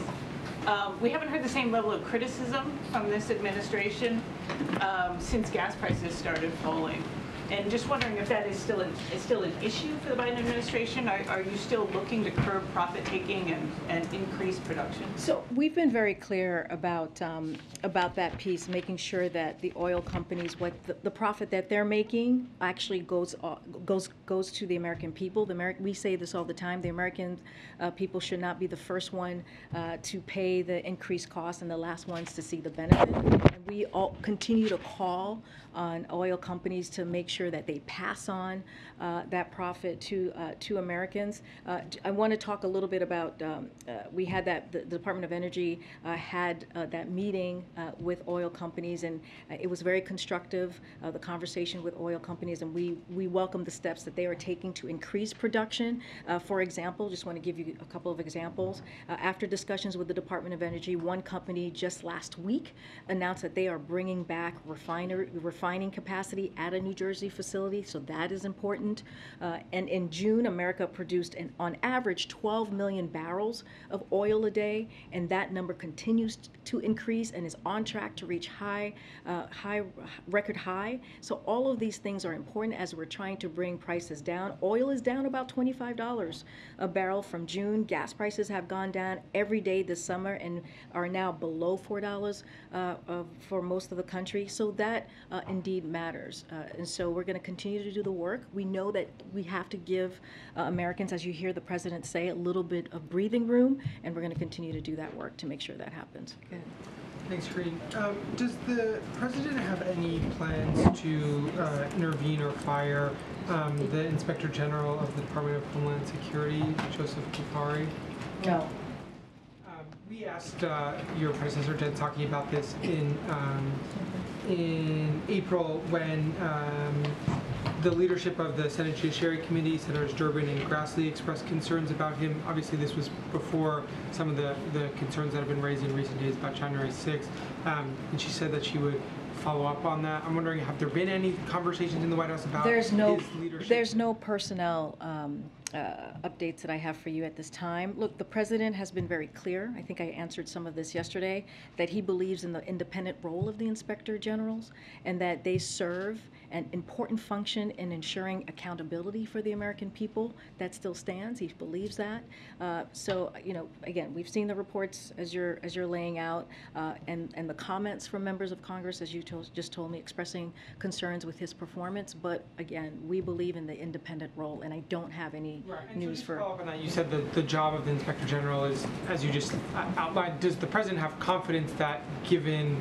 Um, we haven't heard the same level of criticism from this administration um, since gas prices started falling. And just wondering if that is still an, is still an issue for the Biden administration? Are, are you still looking to curb profit taking and, and increase production? So we've been very clear about, um, about that piece, making sure that the oil companies, what the, the profit that they're making actually goes, uh, goes, goes to the American people. The Ameri- we say this all the time, the American uh, people should not be the first one uh, to pay the increased cost and the last ones to see the benefit. And we all continue to call on oil companies to make sure that they pass on uh, that profit to, uh, to Americans. Uh, I want to talk a little bit about, um, uh, we had that, the Department of Energy uh, had that meeting with oil companies, and it was very constructive, the conversation with oil companies, and we, we welcome the steps that they are taking to increase production. For example, just want to give you a couple of examples. After discussions with the Department of Energy, one company just last week announced that they are bringing back refinery, refining capacity at a New Jersey facility, so that is important. Uh, And in June, America produced an, on average 12 million barrels of oil a day, and that number continues to increase and is on track to reach high, uh, high, record high. So all of these things are important as we're trying to bring prices down. Oil is down about $25 a barrel from June. Gas prices have gone down every day this summer and are now below $4 uh, for most of the country. So that uh, indeed matters. Uh, and so we're going to continue to do the work. We know that we have to give uh, Americans, as you hear the president say, a little bit of breathing room, and we're going to continue to do that work to make sure that happens. Thanks, Karine. Um, does the president have any plans to uh, intervene or fire um, the Inspector General of the Department of Homeland Security, Joseph Cuffari? No. We asked uh, your predecessor, Jen Psaki, about this in um, in April when um, the leadership of the Senate Judiciary Committee, Senators Durbin and Grassley, expressed concerns about him. Obviously, this was before some of the, the concerns that have been raised in recent days about January 6th. Um, and she said that she would follow up on that. I'm wondering, have there been any conversations in the White House about There's no, his leadership? there's no personnel um, uh, updates that I have for you at this time. Look, the president has been very clear, I think I answered some of this yesterday, that he believes in the independent role of the inspector generals and that they serve an important function in ensuring accountability for the American people. That still stands. He believes that. Uh, so, you know, again, we've seen the reports as you're as you're laying out, uh, and and the comments from members of Congress, as you told, just told me, expressing concerns with his performance. But again, we believe in the independent role, and I don't have any Right, news for. follow up on that, you said that the job of the Inspector General is, as you just uh, outlined, does the president have confidence that, given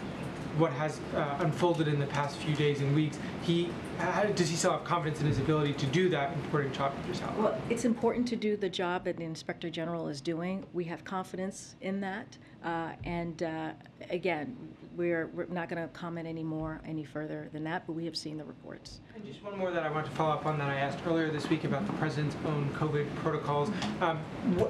what has uh, unfolded in the past few days and weeks, he, how, does he still have confidence in his ability to do that important job you just outlined? Well, it's important to do the job that the Inspector General is doing. We have confidence in that. Uh, And uh, again, we're, we're not going to comment any more, any further than that, but we have seen the reports. And just one more that I want to follow up on that I asked earlier this week about the president's own COVID protocols. Um,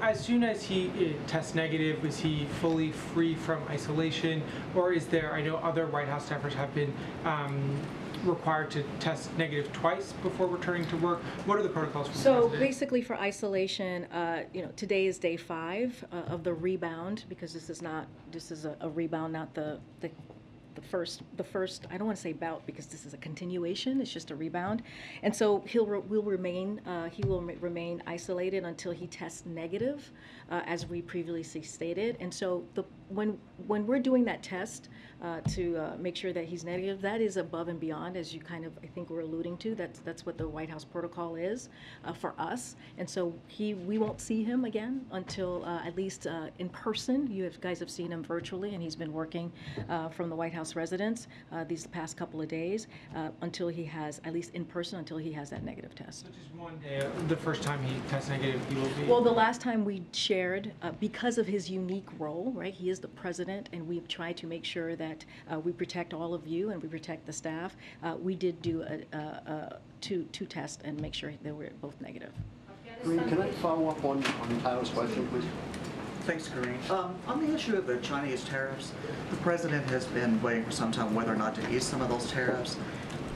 as soon as he uh, tests negative, is he fully free from isolation, or is there? I know other White House staffers have been um, required to test negative twice before returning to work. What are the protocols for So basically for isolation, uh, you know, today is day five uh, of the rebound, because this is not, this is a a rebound, not the, the the first, the first, I don't want to say bout, because this is a continuation, it's just a rebound. And so he'll, re- will remain, uh, he will re- remain isolated until he tests negative, uh, as we previously stated. And so the when when we're doing that test uh, to uh, make sure that he's negative, that is above and beyond, as you kind of I think we're alluding to. That's that's what the White House protocol is uh, for us, and so he we won't see him again until uh, at least uh, in person. You have, guys have seen him virtually, and he's been working uh, from the White House residence uh, these past couple of days uh, until he has at least in person until he has that negative test. Just one day, the first time he tests negative, he will be. Well, the last time we shared, uh, because of his unique role, right? He is the president, and we've tried to make sure that uh, we protect all of you and we protect the staff. Uh, we did do a, a, a two two tests and make sure they were both negative. Karine, can I follow up on, on Tyler's question, please? Thanks, Karine. Um, on the issue of the Chinese tariffs, the president has been waiting for some time whether or not to ease some of those tariffs.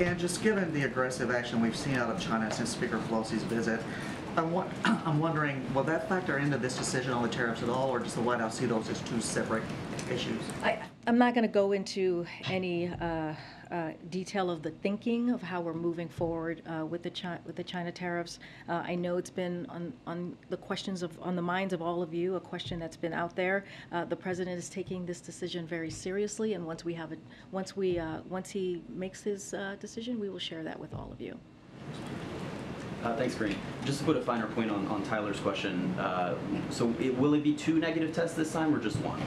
And just given the aggressive action we've seen out of China since Speaker Pelosi's visit, I'm, I'm wondering, will that factor into this decision on the tariffs at all, or does the White House see those as two separate issues? I, I'm not going to go into any uh, uh, detail of the thinking of how we're moving forward uh, with the Chi- with the China tariffs. Uh, I know it's been on, on the questions of on the minds of all of you, a question that's been out there. Uh, the president is taking this decision very seriously, and once we have it, once we uh, once he makes his decision, we will share that with all of you. Uh, thanks, Karine. Just to put a finer point on, on Tyler's question, uh, so it, will it be two negative tests this time or just one?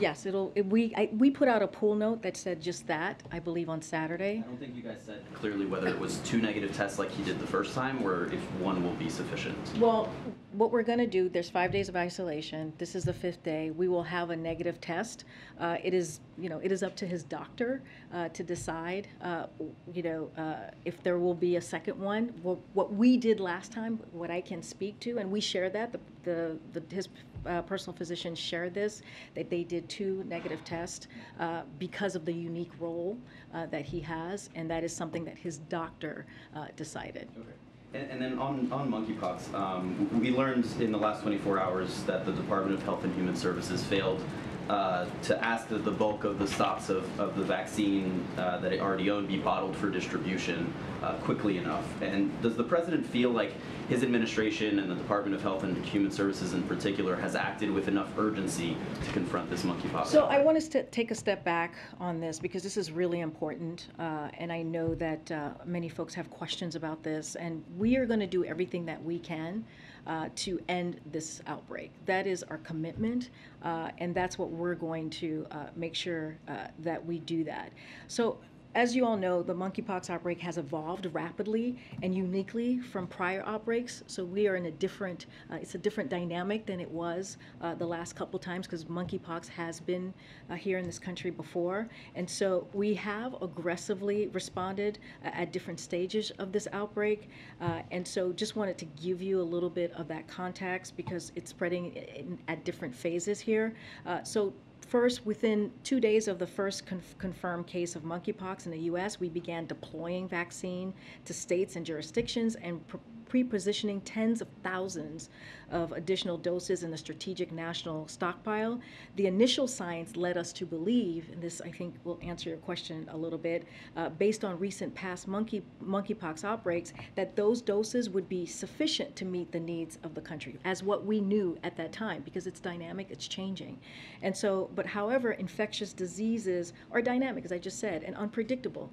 Yes, it'll. It, we I, we put out a pool note that said just that. I believe on Saturday. I don't think you guys said clearly whether it was two negative tests like he did the first time or if one will be sufficient. Well, what we're going to do, there's five days of isolation. This is the fifth day. We will have a negative test. Uh, it is, you know, it is up to his doctor uh, to decide, uh, you know, uh, if there will be a second one. Well, what we did last time, what I can speak to, and we share that, the, the, the his uh, personal physician shared this, that they did two negative tests uh, because of the unique role uh, that he has, and that is something that his doctor uh, decided. And, and then on, on monkeypox, um, we learned in the last 24 hours that the Department of Health and Human Services failed uh, to ask that the bulk of the stocks of, of the vaccine uh, that it already owned be bottled for distribution uh, quickly enough. And does the president feel like his administration and the Department of Health and Human Services in particular has acted with enough urgency to confront this monkeypox? So I want us to take a step back on this because this is really important, uh, and I know that uh, many folks have questions about this, and we are going to do everything that we can uh, to end this outbreak. That is our commitment, uh, and that's what we're going to uh, make sure uh, that we do that. So as you all know, the monkeypox outbreak has evolved rapidly and uniquely from prior outbreaks. So we are in a different, uh, it's a different dynamic than it was uh, the last couple times because monkeypox has been uh, here in this country before. And so we have aggressively responded uh, at different stages of this outbreak. Uh, and so just wanted to give you a little bit of that context because it's spreading in, at different phases here. Uh, so First, within two days of the first conf- confirmed case of monkeypox in the U.S., we began deploying vaccine to states and jurisdictions and pre-positioning tens of thousands of additional doses in the strategic national stockpile. The initial science led us to believe, and this I think will answer your question a little bit, uh, based on recent past monkey monkeypox outbreaks, that those doses would be sufficient to meet the needs of the country, as what we knew at that time, because it's dynamic, it's changing, and so. But however, infectious diseases are dynamic, as I just said, and unpredictable,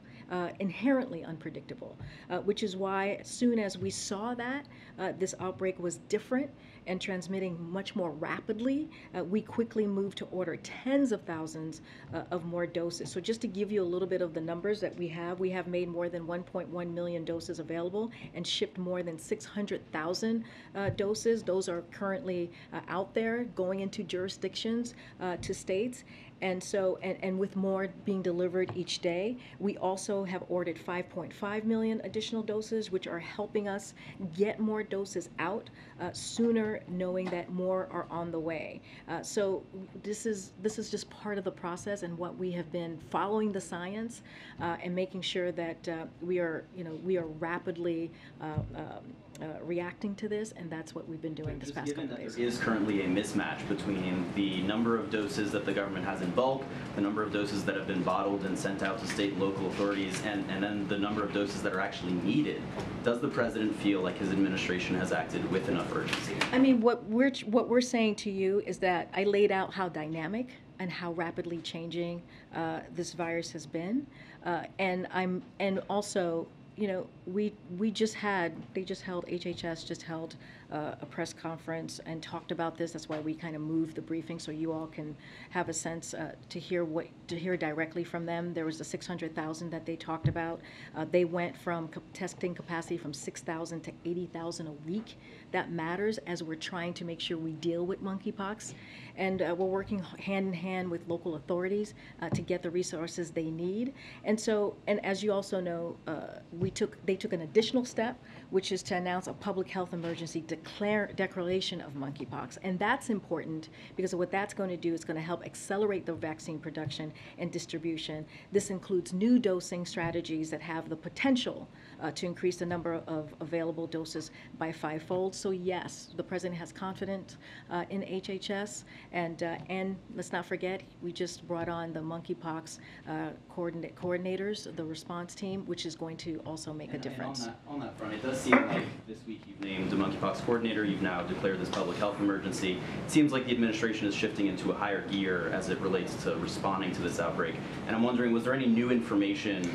inherently unpredictable, uh, which is why as soon as we saw that uh, this outbreak was different and transmitting much more rapidly, uh, we quickly moved to order tens of thousands uh, of more doses. So just to give you a little bit of the numbers that we have, we have made more than 1.1 million doses available and shipped more than 600,000 uh, doses. Those are currently uh, out there going into jurisdictions uh, to states. And so, and, and with more being delivered each day, we also have ordered 5.5 million additional doses, which are helping us get more doses out uh, sooner, knowing that more are on the way. Uh, so this is this is just part of the process and what we have been following the science uh, and making sure that uh, we are, you know, we are rapidly. Uh, um, uh, reacting to this, and that's what we've been doing this past couple days. there is currently a mismatch between the number of doses that the government has in bulk, the number of doses that have been bottled and sent out to state and local authorities, and, and then the number of doses that are actually needed, does the president feel like his administration has acted with enough urgency? I mean, what we're what we're saying to you is that I laid out how dynamic and how rapidly changing uh, this virus has been, uh, and I'm and also, you know, we we just had they just held HHS just held uh, a press conference and talked about this. That's why we kind of moved the briefing so you all can have a sense uh, to hear what to hear directly from them. There was the 600,000 that they talked about. Uh, they went from testing capacity from 6,000 to 80,000 a week. That matters as we're trying to make sure we deal with monkeypox, and uh, we're working hand in hand with local authorities uh, to get the resources they need. And so, and as you also know, uh, we took they took an additional step, which is to announce a public health emergency declare declaration of monkeypox, and that's important because what that's going to do is going to help accelerate the vaccine production and distribution. This includes new dosing strategies that have the potential uh, to increase the number of available doses by fivefold. So yes, the president has confidence uh, in HHS, and uh, and let's not forget we just brought on the monkeypox uh, coordinate coordinators, the response team, which is going to also make a And- and difference. On that, on that front, it does seem like this week you've named a monkeypox coordinator, you've now declared this public health emergency. It seems like the administration is shifting into a higher gear as it relates to responding to this outbreak. And I'm wondering, was there any new information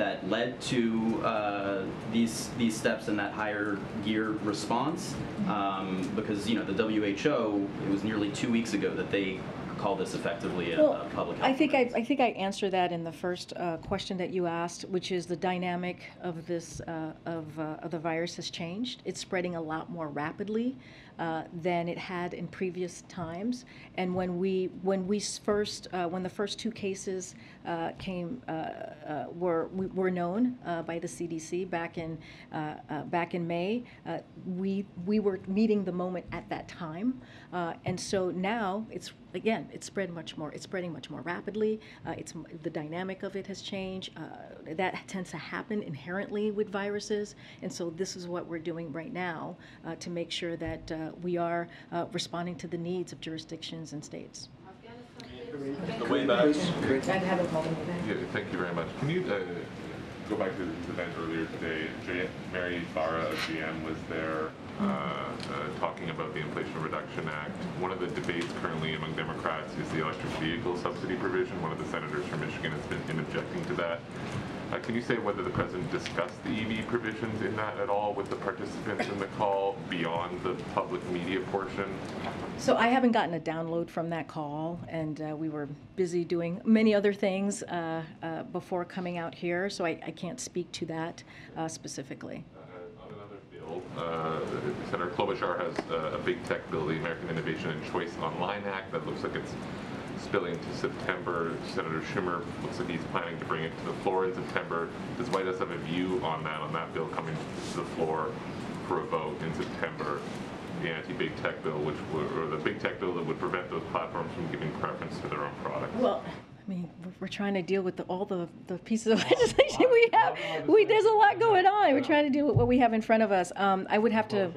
that led to uh, these these steps and that higher gear response? Um, because you know the WHO, it was nearly two weeks ago that they called this effectively a, Well, a public health I think I, I think I answered that in the first uh, question that you asked, which is the dynamic of this uh, of, uh, of the virus has changed. It's spreading a lot more rapidly uh, than it had in previous times. And when we when we first uh, when the first two cases uh, came uh, were we- were known by the CDC back in back in May, we we were meeting the moment at that time, and so now it's again it's spread much more it's spreading much more rapidly. Uh, it's the dynamic of it has changed. Uh, that tends to happen inherently with viruses. And so this is what we're doing right now uh, to make sure that we are uh, responding to the needs of jurisdictions and states The way back. I haven't called them back. Yeah, thank you very much. Can you uh, go back to this event earlier today? J- Mary Barra of GM was there uh, uh, talking about the Inflation Reduction Act. One of the debates currently among Democrats is the electric vehicle subsidy provision. One of the senators from Michigan has been, been objecting to that. Uh, can you say whether the president discussed the EV provisions in that at all with the participants in the call beyond the public media portion? So I haven't gotten a download from that call, and uh, we were busy doing many other things uh, uh, before coming out here, so I, I can't speak to that uh, specifically. bill. Uh, Senator Klobuchar has uh, a big tech bill, the American Innovation and Choice Online Act, that looks like it's spilling to September. Senator Schumer looks like he's planning to bring it to the floor in September. Does White House have a view on that, on that bill coming to the floor for a vote in September? The anti-big tech bill, which would, or the big tech bill that would prevent those platforms from giving preference to their own products. Well, I mean, we're, we're trying to deal with the, all the, the pieces of legislation we have. We, there's a lot going on. We're trying to deal with what we have in front of us. Um, I would have to.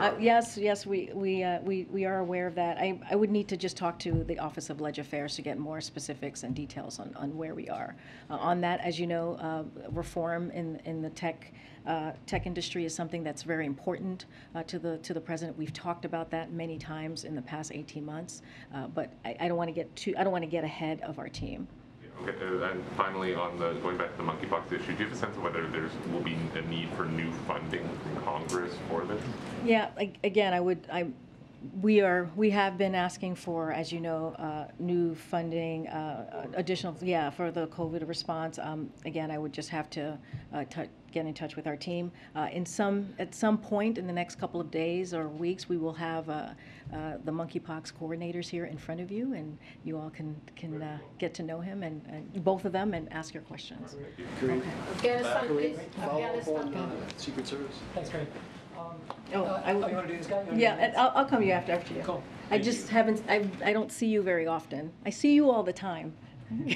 Uh, yes, yes, we, we, uh, we, we are aware of that. I, I would need to just talk to the Office of Ledge Affairs to get more specifics and details on, on where we are. Uh, on that, as you know, uh, reform in, in the tech, uh, tech industry is something that's very important uh, to the, to the president. We've talked about that many times in the past 18 months, but I, I don't want to get too, I don't want to get ahead of our team. Uh, and finally, on the, going back to the monkeypox issue, do you have a sense of whether there's, will be a need for new funding from Congress for this? Yeah, a- again, I would, I, we are, we have been asking for, as you know, uh, new funding, uh, additional, yeah, for the COVID response. Um, Again, I would just have to uh, get in touch with our team. Uh, In some, at some point in the next couple of days or weeks, we will have uh, uh, the monkeypox coordinators here in front of you, and you all can, can uh, get to know him and, and both of them, and ask your questions. Okay. Afghanistan, please. Afghanistan. on uh, Secret Service. Thanks, Craig. Oh, Uh, I oh, would. you wanna do this guy? You Yeah, do and this? I'll, I'll come you after, after you. Cool. I just haven't, I, I don't see you very often. I see you all the time.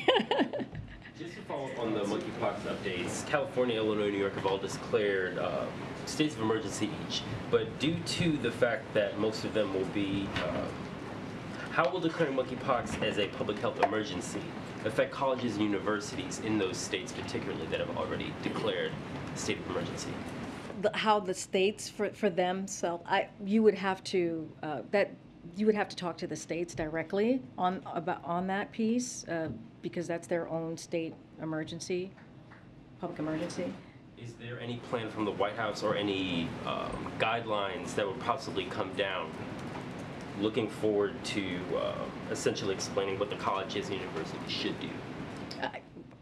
Just to follow up on the monkeypox updates, California, Illinois, New York have all declared uh, states of emergency each. But due to the fact that most of them will be, uh, how will declaring monkeypox as a public health emergency affect colleges and universities in those states, particularly that have already declared state of emergency? how the states for, for themselves, I, you would have to, uh, that, you would have to talk to the states directly on, about, on that piece, uh, because that's their own state emergency, public emergency. Is there any plan from the White House or any um, guidelines that would possibly come down looking forward to uh, essentially explaining what the colleges and universities should do?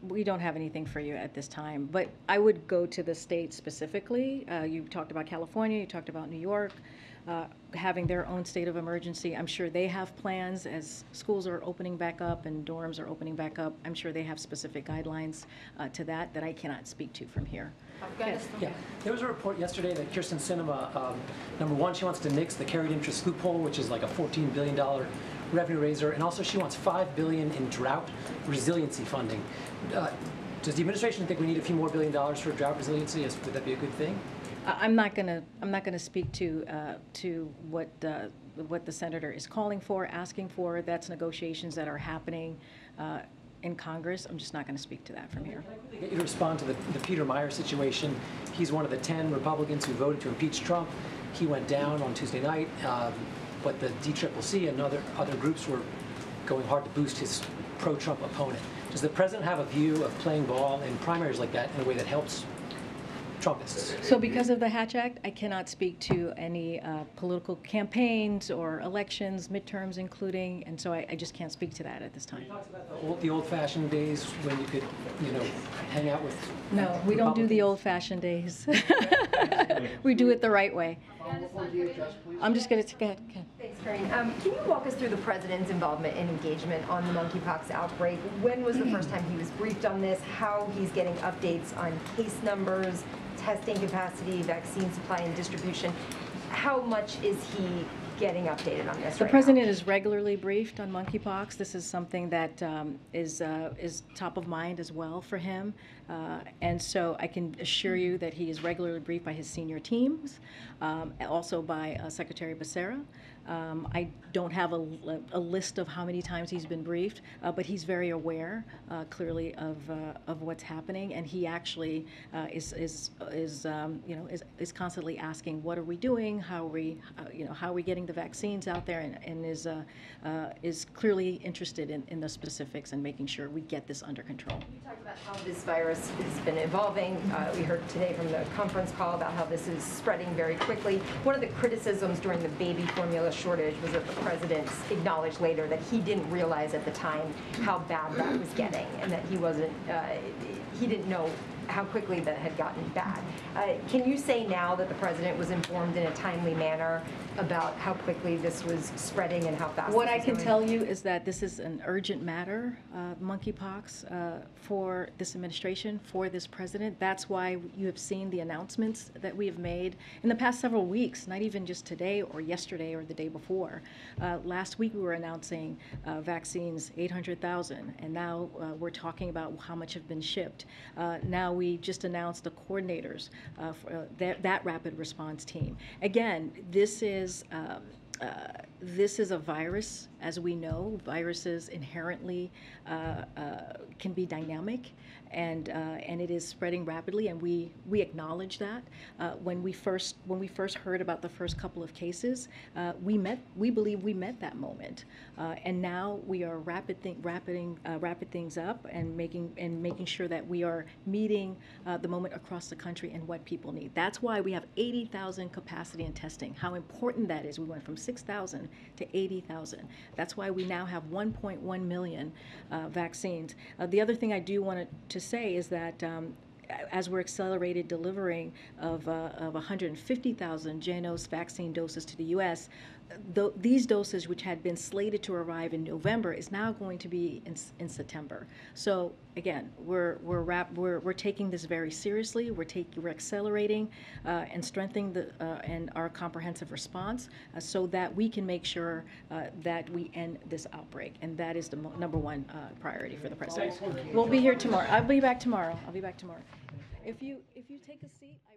We don't have anything for you at this time, but I would go to the state specifically. Uh, you talked about California, you talked about New York, uh, having their own state of emergency. I'm sure they have plans as schools are opening back up and dorms are opening back up. I'm sure they have specific guidelines uh, to that that I cannot speak to from here. Yeah, there was a report yesterday that Kyrsten Sinema, um, number one, she wants to nix the carried interest loophole, which is like a $14 billion revenue raiser, and also she wants 5 billion in drought resiliency funding. Uh, Does the administration think we need a few more billion dollars for drought resiliency? Is- Would that be a good thing? I'm not gonna, I'm not gonna speak to, uh, to what, uh, what the senator is calling for, asking for. That's negotiations that are happening uh, in Congress. I'm just not gonna speak to that from here. Get you to respond to the, the Peter Meijer situation. He's one of the 10 Republicans who voted to impeach Trump. He went down on Tuesday night, um, but the DCCC and other, other groups were going hard to boost his pro-Trump opponent. Does the president have a view of playing ball in primaries like that in a way that helps Trumpists? So because of the Hatch Act, I cannot speak to any uh, political campaigns or elections, midterms including, and so I, I just can't speak to that at this time. The old- The old-fashioned days when you could, you know, hang out with No, we don't do the old-fashioned days. We do it the right way. I'm just gonna, go ahead, Ken. Thanks, Karine. Um, Can you walk us through the president's involvement and engagement on the monkeypox outbreak? When was the first time he was briefed on this? How he's getting updates on case numbers, testing capacity, vaccine supply and distribution? How much is he getting updated on this The right president is regularly briefed on monkeypox. This is something that um, is uh, is top of mind as well for him. Uh, And so I can assure you that he is regularly briefed by his senior teams, um, also by uh, Secretary Becerra. Um, I don't have a, a list of how many times he's been briefed, uh, but he's very aware, uh, clearly, of, uh, of what's happening. And he actually uh, is, is, is um, you know, is, is constantly asking, what are we doing? How are we, uh, you know, how are we getting the vaccines out there? And, and is, is clearly interested in, in the specifics and making sure we get this under control. You talked about how this virus has been evolving. We heard today from the conference call about how this is spreading very quickly. One of the criticisms during the baby formula shortage was that the president acknowledged later that he didn't realize at the time how bad that was getting, and that he wasn't, uh, he didn't know how quickly that had gotten bad. Uh, Can you say now that the president was informed in a timely manner about how quickly this was spreading and how fast What I can going? tell you is that this is an urgent matter, uh, monkeypox, uh, for this administration, for this president. That's why you have seen the announcements that we have made in the past several weeks, not even just today or yesterday or the day before. Uh, Last week, we were announcing uh, vaccines, 800,000, and now uh, we're talking about how much have been shipped. Uh, Now, we just announced the coordinators uh, for uh, that that rapid response team. Again, this is um, uh, this is a virus, as we know. Viruses inherently uh, uh, can be dynamic, and uh, and it is spreading rapidly. And we we acknowledge that. Uh, when we first when we first heard about the first couple of cases, uh, we met we believe we met that moment, uh, and now we are rapid thing, rapiding uh, rapid things up and making and making sure that we are meeting uh, the moment across the country and what people need. That's why we have 80,000 capacity in testing. How important that is. We went from 6,000 to 80,000. That's why we now have 1.1 million vaccines. The other thing I do want to say is that. Um, as we're accelerated delivering of, uh, of 150,000 JYNNEOS vaccine doses to the U.S., tho- these doses, which had been slated to arrive in November, is now going to be in, in September. So again, we're, we're wrap, we're, we're taking this very seriously. We're taking, we're accelerating uh, and strengthening the, uh, and our comprehensive response uh, so that we can make sure uh, that we end this outbreak. And that is the mo- number one uh, priority for the president. We'll be here tomorrow. I'll be back tomorrow. I'll be back tomorrow. If you, if you take a seat, I